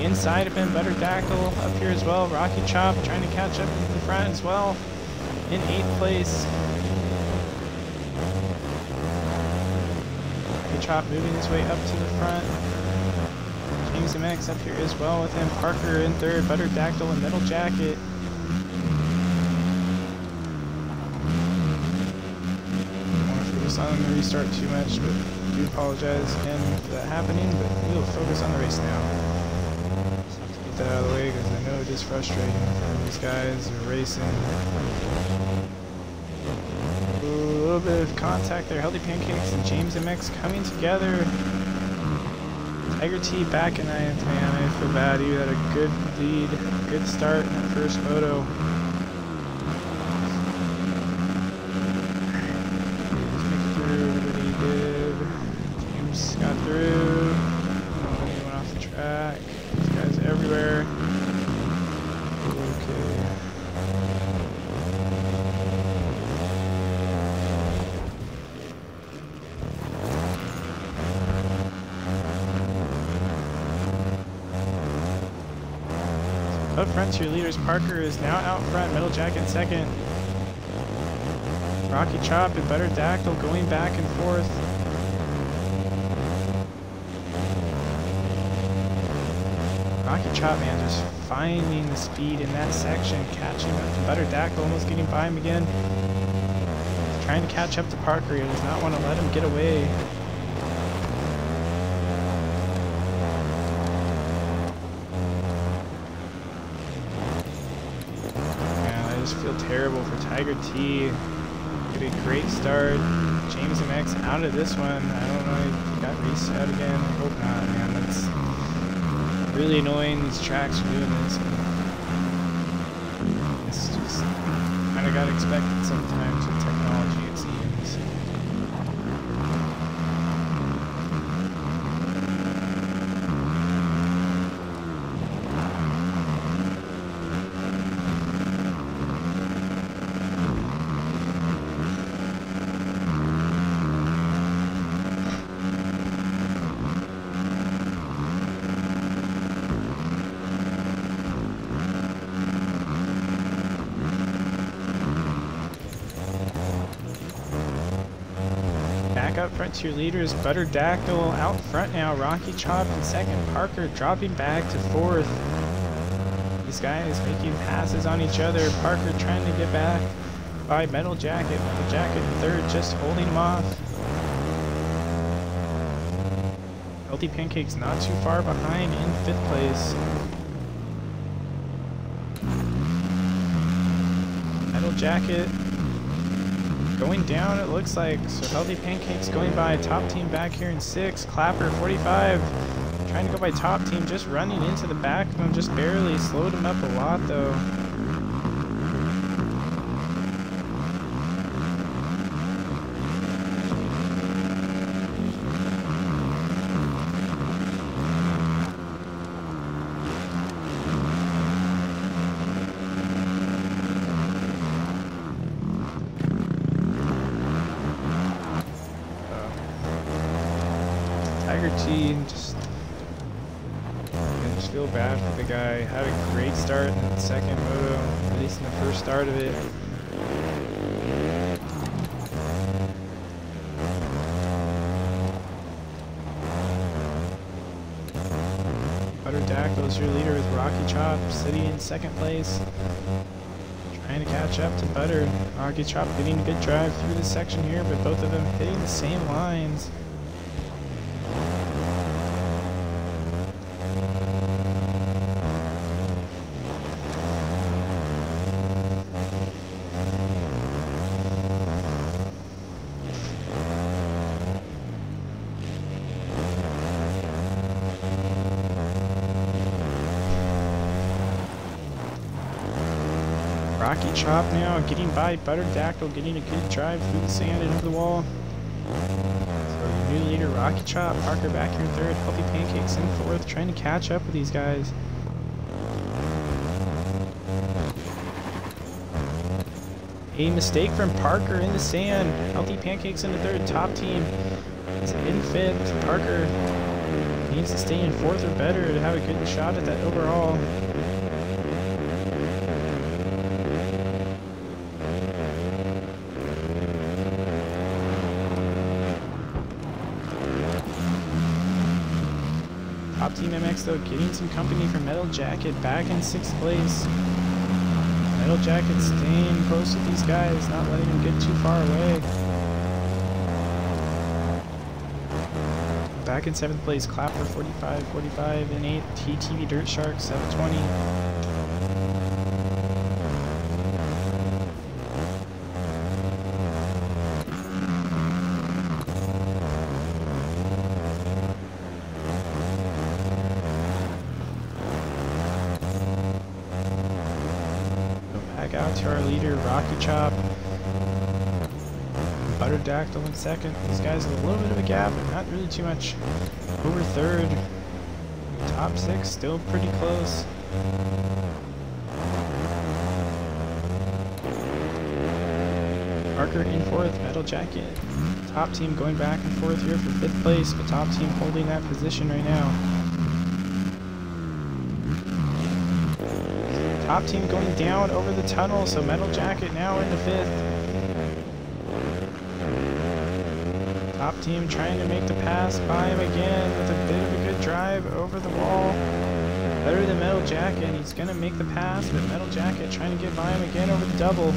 inside of him. Butter Dactyl up here as well. Rocky Chop trying to catch up in the front as well. In eighth place. Rocky Chop moving his way up to the front. James MX up here as well with him. Parker in third, Butter Dactyl and Metal Jacket. I don't want to focus on the restart too much, but I do apologize again for that happening, but we'll focus on the race now. Just have to get that out of the way because I know it is frustrating for these guys who are racing A little bit of contact there. Healthy Pancakes and James MX coming together. Tiger T back in ninth, man. I feel bad. You had a good lead, good start in that first photo. James got through. Nobody went off the track. These guys everywhere. Front, your leaders Parker is now out front, Metal Jacket second. Rocky Chop and Butter Dactyl going back and forth. Rocky Chop, man, just finding the speed in that section, catching up. Butter Dactyl almost getting by him again. Trying to catch up to Parker, he does not want to let him get away. feel terrible for Tiger T. Get a great start. James MX out of this one. I don't know if he got reset again. I hope not, man. That's really annoying. These tracks are doing this. It's just kind of got expected sometimes with technology, it seems. Back up to your leaders, Butter Dactyl out front now, Rocky Chop in second, Parker dropping back to fourth. These guys making passes on each other, Parker trying to get back by Metal Jacket, Metal Jacket in third, just holding him off. Healthy Pancakes not too far behind in fifth place. Metal Jacket going down it looks like. So healthy pancakes going by top team back here in six. Clapper 45 trying to go by top team just running into the back of him just barely slowed him up a lot though Tiger T just, just feel bad for the guy. Had a great start in the second moto, at least in the first start of it. Butterdactyl is your leader with Rocky Chop, sitting in second place. Trying to catch up to Butter. Rocky Chop getting a good drive through this section here, but both of them hitting the same lines. Rocky Chop now getting by Butterdactyl, getting a good drive through the sand and over the wall. So new leader Rocky Chop, Parker back here in third, Healthy Pancakes in fourth, trying to catch up with these guys. A mistake from Parker in the sand. Healthy Pancakes in the third, top team is in fifth. Parker needs to stay in fourth or better to have a good shot at that overall. MX though getting some company from Metal Jacket back in sixth place. Metal Jacket staying close with these guys, not letting them get too far away. Back in seventh place, Clapper 45, 45, and 8, TTV Dirt Shark 720. Go back out to our leader, Rocky Chop. Butterdactyl in second. These guys a little bit of a gap, but not really too much. Over third. Top six, still pretty close. Parker in fourth, Metal Jacket. Top team going back and forth here for fifth place, but top team holding that position right now. Top team going down over the tunnel, so Metal Jacket now into fifth. Top team trying to make the pass by him again with a bit of a good drive over the wall. Better than Metal Jacket. He's going to make the pass, but Metal Jacket trying to get by him again over the double.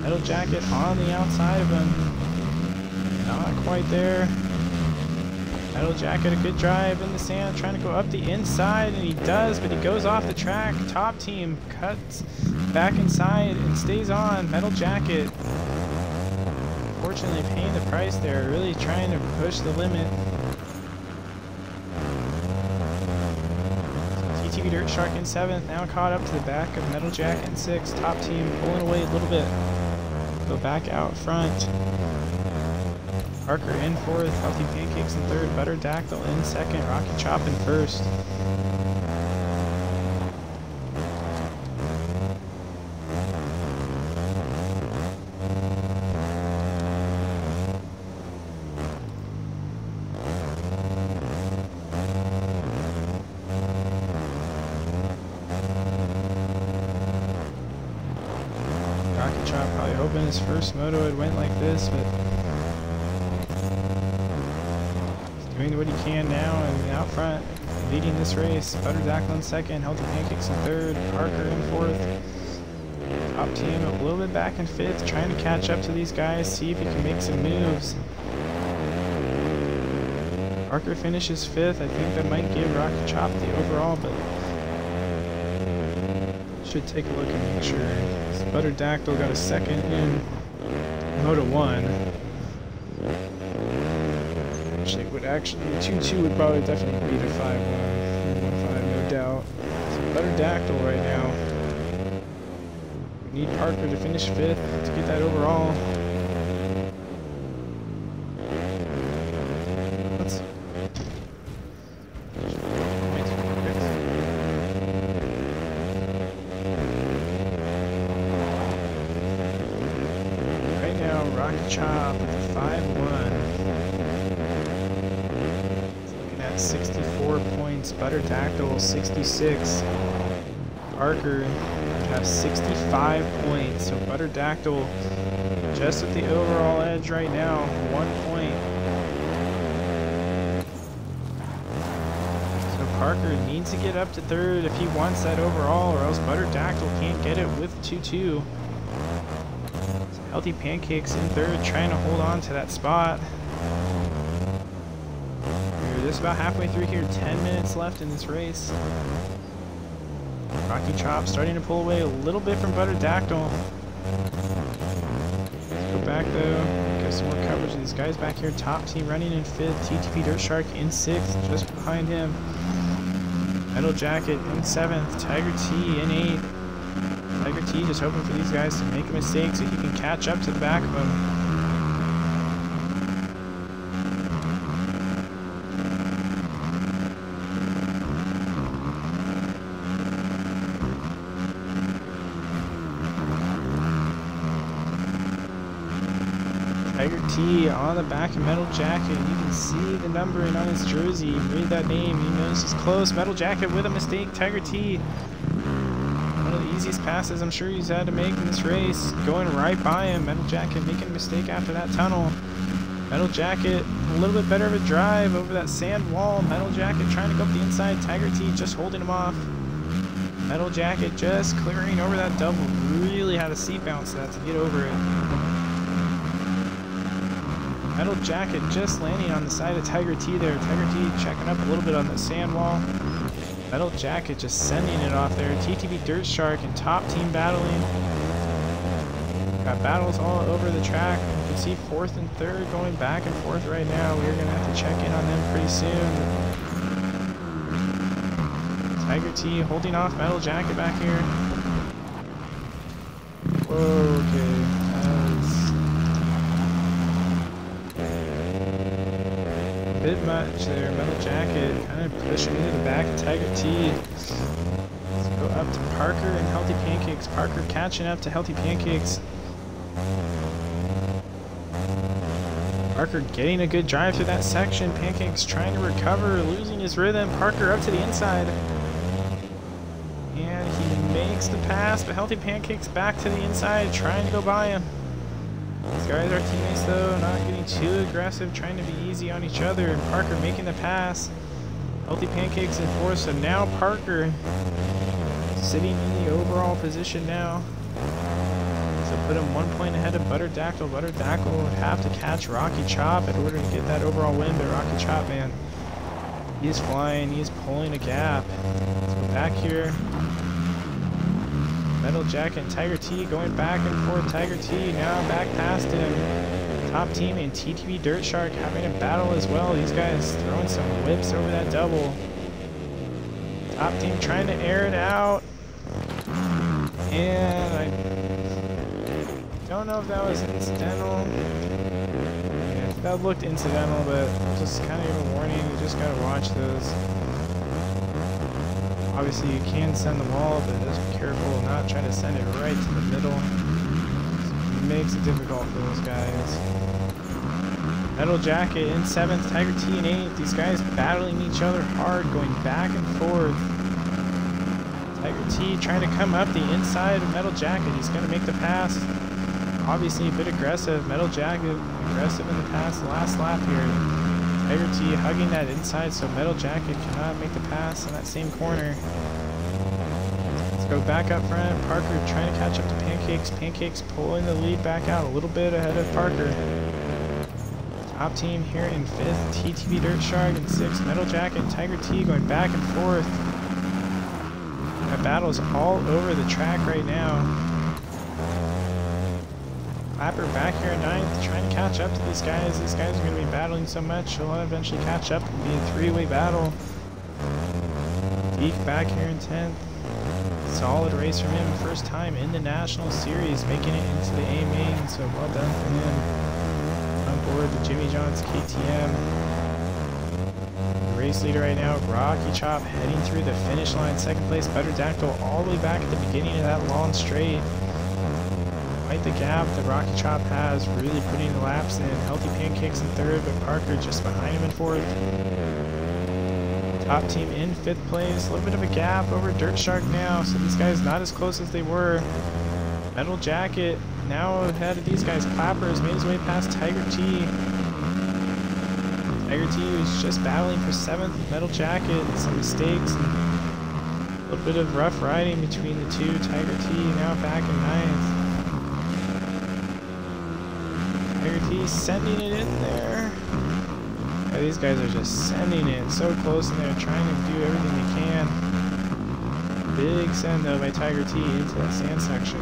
Metal Jacket on the outside of him. Not quite there. Metal Jacket, a good drive in the sand, trying to go up the inside, and he does, but he goes off the track. Top team cuts back inside and stays on. Metal Jacket, unfortunately paying the price They're really trying to push the limit. TTV Dirt Shark in 7th, now caught up to the back of Metal Jack in 6th. Top team pulling away a little bit. Go back out front. Parker in 4th, Healthy Pancakes in 3rd, Butter Dactyl in 2nd, Rocky Chop in 1st. This race. Butterdactyl in second, Healthy Pancakes in third, Parker in fourth. Top team a little bit back in fifth, trying to catch up to these guys, see if he can make some moves. Parker finishes fifth. I think that might give Rocky Chop the overall, but should take a look and make sure. So Butterdactyl got a second in Moto 1. Which it would actually, 2-2 would probably definitely beat a 5-1, 5 no doubt. Butterdactyl right now. Need Parker to finish fifth to get that overall. Right now, Rocky Chop with a 5-1. Looking at 64 points. Butter Dactyl 66. Parker have 65 points. So Butterdactyl just at the overall edge right now. One point. So Parker needs to get up to third if he wants that overall or else Butterdactyl can't get it with 2-2. Healthy Pancakes in third trying to hold on to that spot. We're just about halfway through here. 10 minutes left in this race. Rocky Chop starting to pull away a little bit from Butter Dactyl. Let's go back though. Get some more coverage of these guys back here. Top team running in fifth. TTV Dirt Shark in sixth, just behind him. Metal Jacket in seventh. Tiger T in eighth. Tiger T just hoping for these guys to make a mistake so he can catch up to the back of them. T on the back of Metal Jacket. You can see the numbering on his jersey. Read that name. He knows he's close. Metal Jacket with a mistake. Tiger T. One of the easiest passes I'm sure he's had to make in this race. Going right by him. Metal Jacket making a mistake after that tunnel. Metal Jacket, a little bit better of a drive over that sand wall. Metal Jacket trying to go up the inside. Tiger T just holding him off. Metal Jacket just clearing over that double. Really had a seat bounce that to get over it. Metal Jacket just landing on the side of Tiger T there. Tiger T checking up a little bit on the sand wall. Metal Jacket just sending it off there. TTV Dirt Shark and top team battling. Got battles all over the track. You can see fourth and third going back and forth right now. We're going to have to check in on them pretty soon. Tiger T holding off Metal Jacket back here. Whoa, okay. Bit much there. Metal Jacket kind of pushing into the back. Tiger T. Let's go up to Parker and Healthy Pancakes. Parker catching up to Healthy Pancakes. Parker getting a good drive through that section. Pancakes trying to recover, losing his rhythm. Parker up to the inside. And he makes the pass, but Healthy Pancakes back to the inside, trying to go by him. Guys our teammates though, not getting too aggressive, trying to be easy on each other. And Parker making the pass. Healthy Pancakes in fourth, so now Parker sitting in the overall position now. So put him one point ahead of Butter Dactyl. Butter Dactyl would have to catch Rocky Chop in order to get that overall win, but Rocky Chop, man, he's flying, he's pulling a gap. Let's back here. Metal Jack and Tiger T going back and forth. Tiger T now back past him. Top team and TTV Dirt Shark having a battle as well. These guys throwing some whips over that double. Top team trying to air it out. And I don't know if that was incidental. Yeah, that looked incidental, but just kind of a warning. You just gotta watch those. Obviously you can send the wall, but be careful not trying to send it right to the middle. It makes it difficult for those guys. Metal Jacket in 7th, Tiger T in 8th. These guys battling each other hard, going back and forth. Tiger T trying to come up the inside of Metal Jacket. He's going to make the pass. Obviously a bit aggressive. Metal Jacket aggressive in the pass last lap here. Tiger T hugging that inside so Metal Jacket cannot make the pass in that same corner. Go back up front. Parker trying to catch up to Pancakes. Pancakes pulling the lead back out a little bit ahead of Parker. Top team here in fifth. TTV Dirt Shark in sixth. Metal Jacket and Tiger T going back and forth. That battle's all over the track right now. Clapper back here in ninth, trying to catch up to these guys. These guys are going to be battling so much, he'll eventually catch up and be a three-way battle. Deke back here in 10th. Solid race from him, first time in the National Series, making it into the A main, so well done for him. On board the Jimmy John's KTM. Race leader right now, Rocky Chop, heading through the finish line, second place, Butter Dactyl, all the way back at the beginning of that long straight quite the gap that Rocky Chop has, really putting the laps in. Healthy Pancakes in third, but Parker just behind him in fourth. Top team in fifth place. A little bit of a gap over Dirt Shark now, so these guys not as close as they were. Metal Jacket now ahead of these guys. Clappers made his way past Tiger T. Tiger T was just battling for seventh. Metal Jacket, some mistakes, a little bit of rough riding between the two. Tiger T now back in ninth. Tiger T sending it in there. These guys are just sending it so close and they're trying to do everything they can. Big send though by Tiger T into that sand section.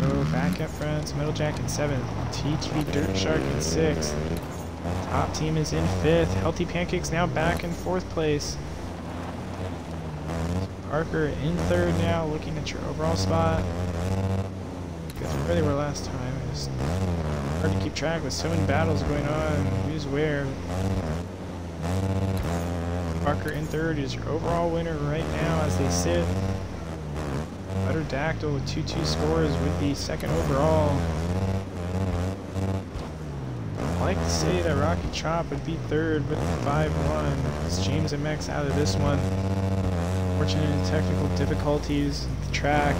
So back up front, Metal Jack in seventh, TTV Dirt Shark in sixth. Top team is in fifth. Healthy Pancakes now back in fourth place. Parker in third now, looking at your overall spot. Guess where they were last time. Track with so many battles going on. Who's where? Parker in third is your overall winner right now as they sit. Butterdactyl with 2-2 scores would be second overall. I'd like to say that Rocky Chop would be third with 5-1. It's James and Max out of this one. Fortunate technical difficulties the track.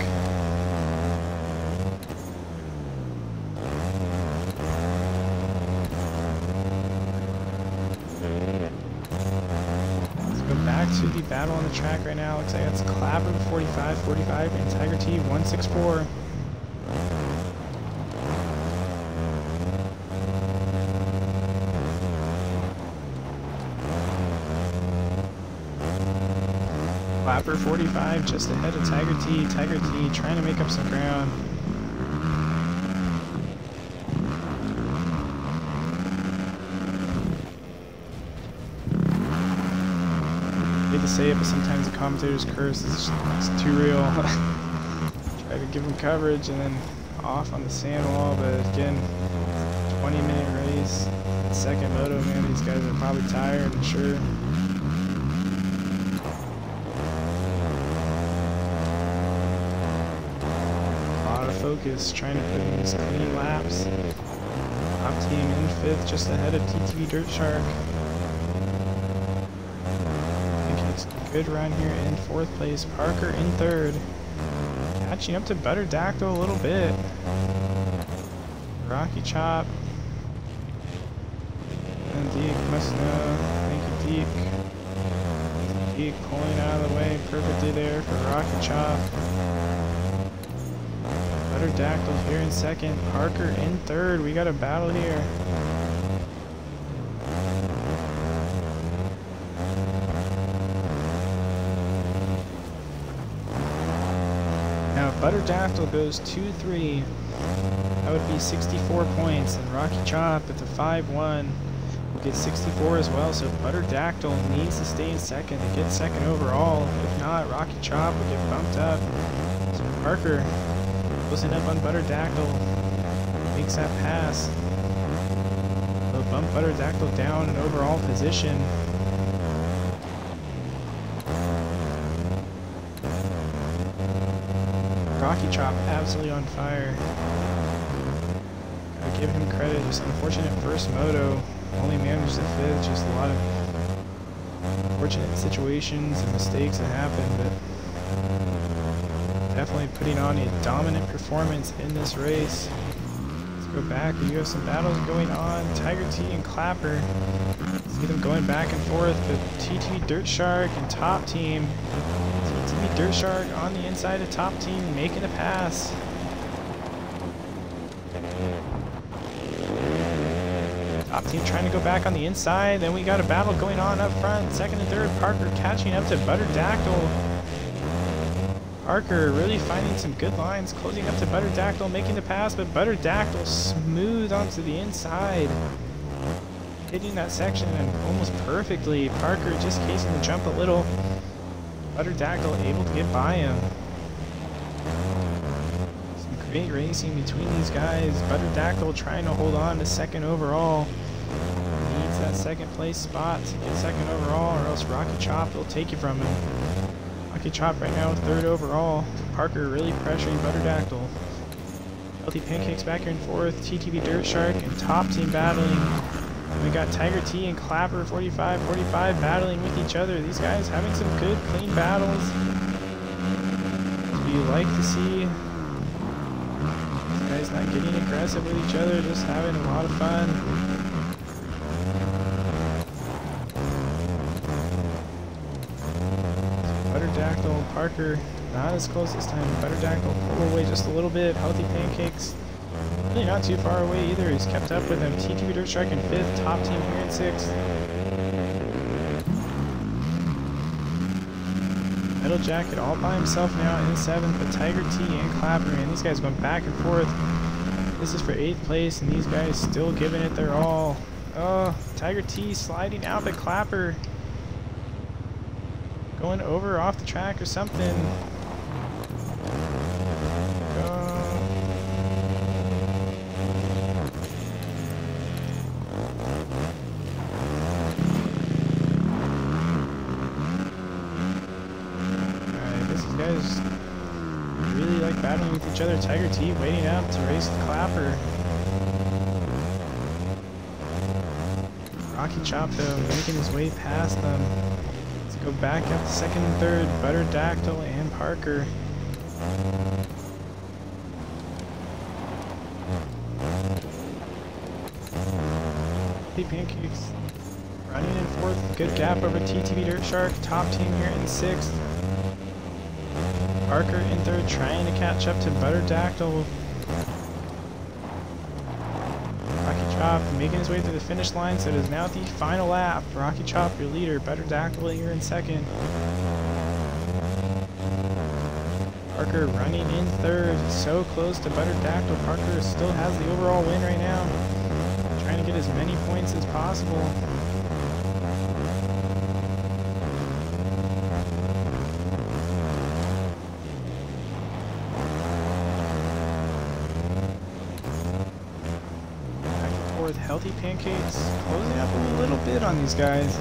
to the battle on the track right now. Looks like it's Clapper 45, 45, and Tiger T 164. Clapper 45 just ahead of Tiger T. Tiger T trying to make up some ground. to say it, but sometimes the commentator's curse is just, too real. Try to give them coverage and then off on the sand wall, but again, 20 minute race, second moto, man, these guys are probably tired, I'm sure. A lot of focus, trying to put in these clean laps. Top team in fifth, just ahead of TTV Dirt Shark. Good run here in fourth place. Parker in third. Catching up to Butterdactyl a little bit. Rocky Chop. And Deke must know. Thank you, Deke. Deke pulling out of the way perfectly there for Rocky Chop. Butter Dactyl here in second. Parker in third. We got a battle here. Butterdactyl goes 2-3. That would be 64 points. And Rocky Chop at the 5-1 will get 64 as well. So Butterdactyl needs to stay in second to get second overall. If not, Rocky Chop will get bumped up. So Parker closing up on Butterdactyl. Makes that pass. They'll bump Butterdactyl down in overall position. Rocky Chop absolutely on fire. I give him credit, just unfortunate first moto. Only managed the fifth, just a lot of fortunate situations and mistakes that happened, but definitely putting on a dominant performance in this race. Let's go back. You have some battles going on. Tiger T and Clapper. Them going back and forth, but TT Dirt Shark and Top Team TTV Dirt Shark on the inside of top team, making a pass. Top team trying to go back on the inside. Then we got a battle going on up front. Second and third, Parker catching up to Butterdactyl. Parker really finding some good lines, closing up to Butterdactyl, making the pass, but Butterdactyl smooth onto the inside. Hitting that section and almost perfectly. Parker just casing the jump a little. Butter Butterdactyl able to get by him. Some great racing between these guys. Butter Butterdactyl trying to hold on to second overall. Needs that second place spot to get second overall or else Rocky Chop will take you from him. Rocky Chop right now third overall. Parker really pressuring Butterdactyl. Healthy Pancakes back here in fourth. TTV Dirt Shark and top team battling. We got Tiger T and Clapper 45 45 battling with each other. These guys having some good, clean battles. You like to see these guys not getting aggressive with each other, just having a lot of fun? Butterdactyl, Parker, not as close this time. Butterdactyl pull away just a little bit. Healthy Pancakes really not too far away either. He's kept up with him. TTV Dirt Shark in fifth, top team here in sixth. Metal Jacket all by himself now in seventh, but Tiger T and Clapper, and these guys going back and forth. This is for eighth place, and these guys still giving it their all. Oh, Tiger T sliding out, but Clapper going over off the track or something. guys really like battling with each other. Tiger T waiting up to race the Clapper. Rocky Chop though making his way past um, them. Let's go back up to second and third. Butter Dactyl and Parker. Hey Pancakes running in fourth. Good gap over TTV Dirt Shark. Top team here in sixth. Parker in third, trying to catch up to Butterdactyl. Rocky Chop making his way through the finish line, so it is now the final lap. Rocky Chop, your leader. Butterdactyl, you're in second. Parker running in third, so close to Butterdactyl. Parker still has the overall win right now. Trying to get as many points as possible. with healthy pancakes, closing up a little bit on these guys.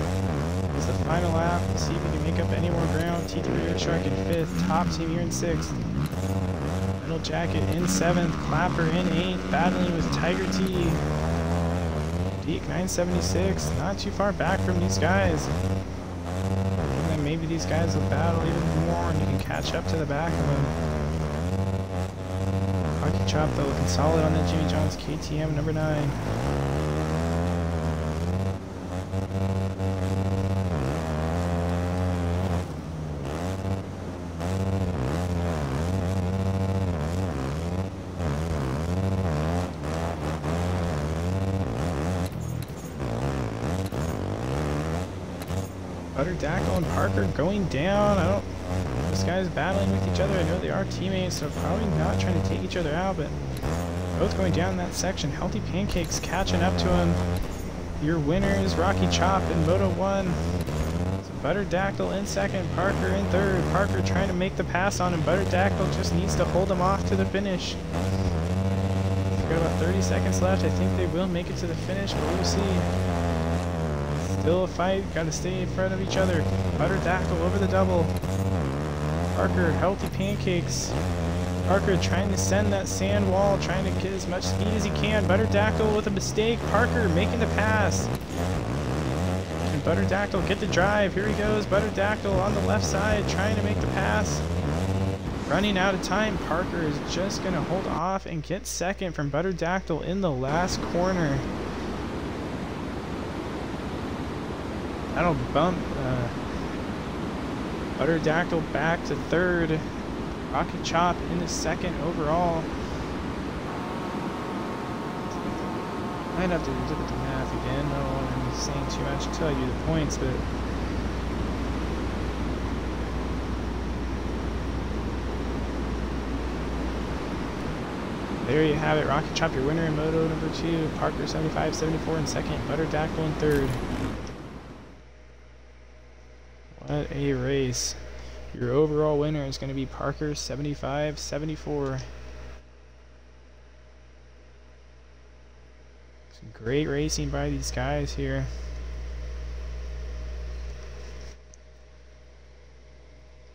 It's the final lap. See if we can make up any more ground. T3 Red Shark in fifth, top team here in sixth. Metal Jacket in seventh, Clapper in eighth, battling with Tiger T. Deke 976, not too far back from these guys. And then maybe these guys will battle even more and you can catch up to the back of them. Chop though looking solid on that Jimmy Johns KTM number 9. Butterdactyl and Parker going down. I don't these guys battling with each other. I know they are teammates, so probably not trying to take each other out, but both going down that section. Healthy Pancakes catching up to him. Your winners, Rocky Chop in Moto 1. So Butterdactyl in second, Parker in third. Parker trying to make the pass on him. Butterdactyl just needs to hold him off to the finish. We've got about 30 seconds left. I think they will make it to the finish, but we'll see. Still a fight. Got to stay in front of each other. Butterdactyl over the double. Parker, healthy pancakes. Parker trying to send that sand wall, trying to get as much speed as he can. Butterdactyl with a mistake. Parker making the pass. And Butterdactyl get the drive. Here he goes. Butterdactyl on the left side trying to make the pass. Running out of time. Parker is just going to hold off and get second from Butterdactyl in the last corner. That'll bump uh, Butterdactyl back to third. Rocky Chop in the second overall. i might have to look at the math again. I don't want to be saying too much until I do the points, but There you have it. Rocky Chop, your winner in Moto number two. Parker 75, 74 in second. Butterdactyl in third. What a race. Your overall winner is going to be Parker 75 74. Some great racing by these guys here.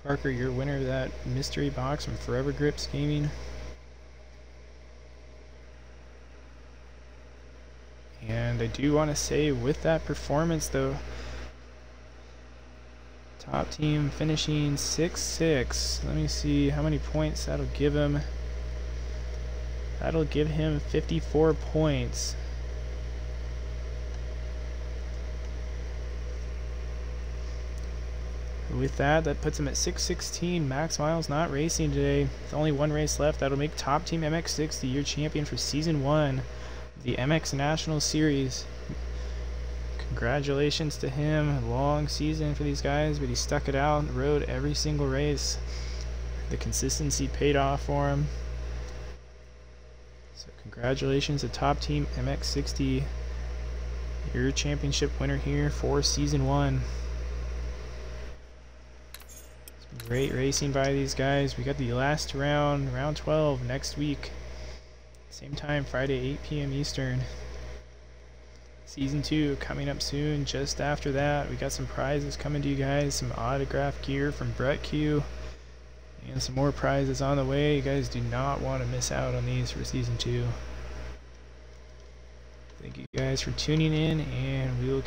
Parker, your winner of that mystery box from Forever Grips Gaming. And. I do want to say with that performance though, top team finishing 6-6. Let me see how many points that'll give him. That'll give him 54 points. With that, that puts him at 616. Max Miles not racing today. With only one race left, that'll make Top Team MX6 the year champion for Season 1 of the MX National Series. Congratulations to him. Long season for these guys, but he stuck it out rode every single race. The consistency paid off for him. So congratulations to Top Team MX60. Your championship winner here for Season 1. Great racing by these guys. We got the last round, round 12, next week. Same time, Friday, 8 p.m. Eastern. Season 2 coming up soon. Just after that, we got some prizes coming to you guys. Some autograph gear from Brett Q. And some more prizes on the way. You guys do not want to miss out on these for Season 2. Thank you guys for tuning in, and we will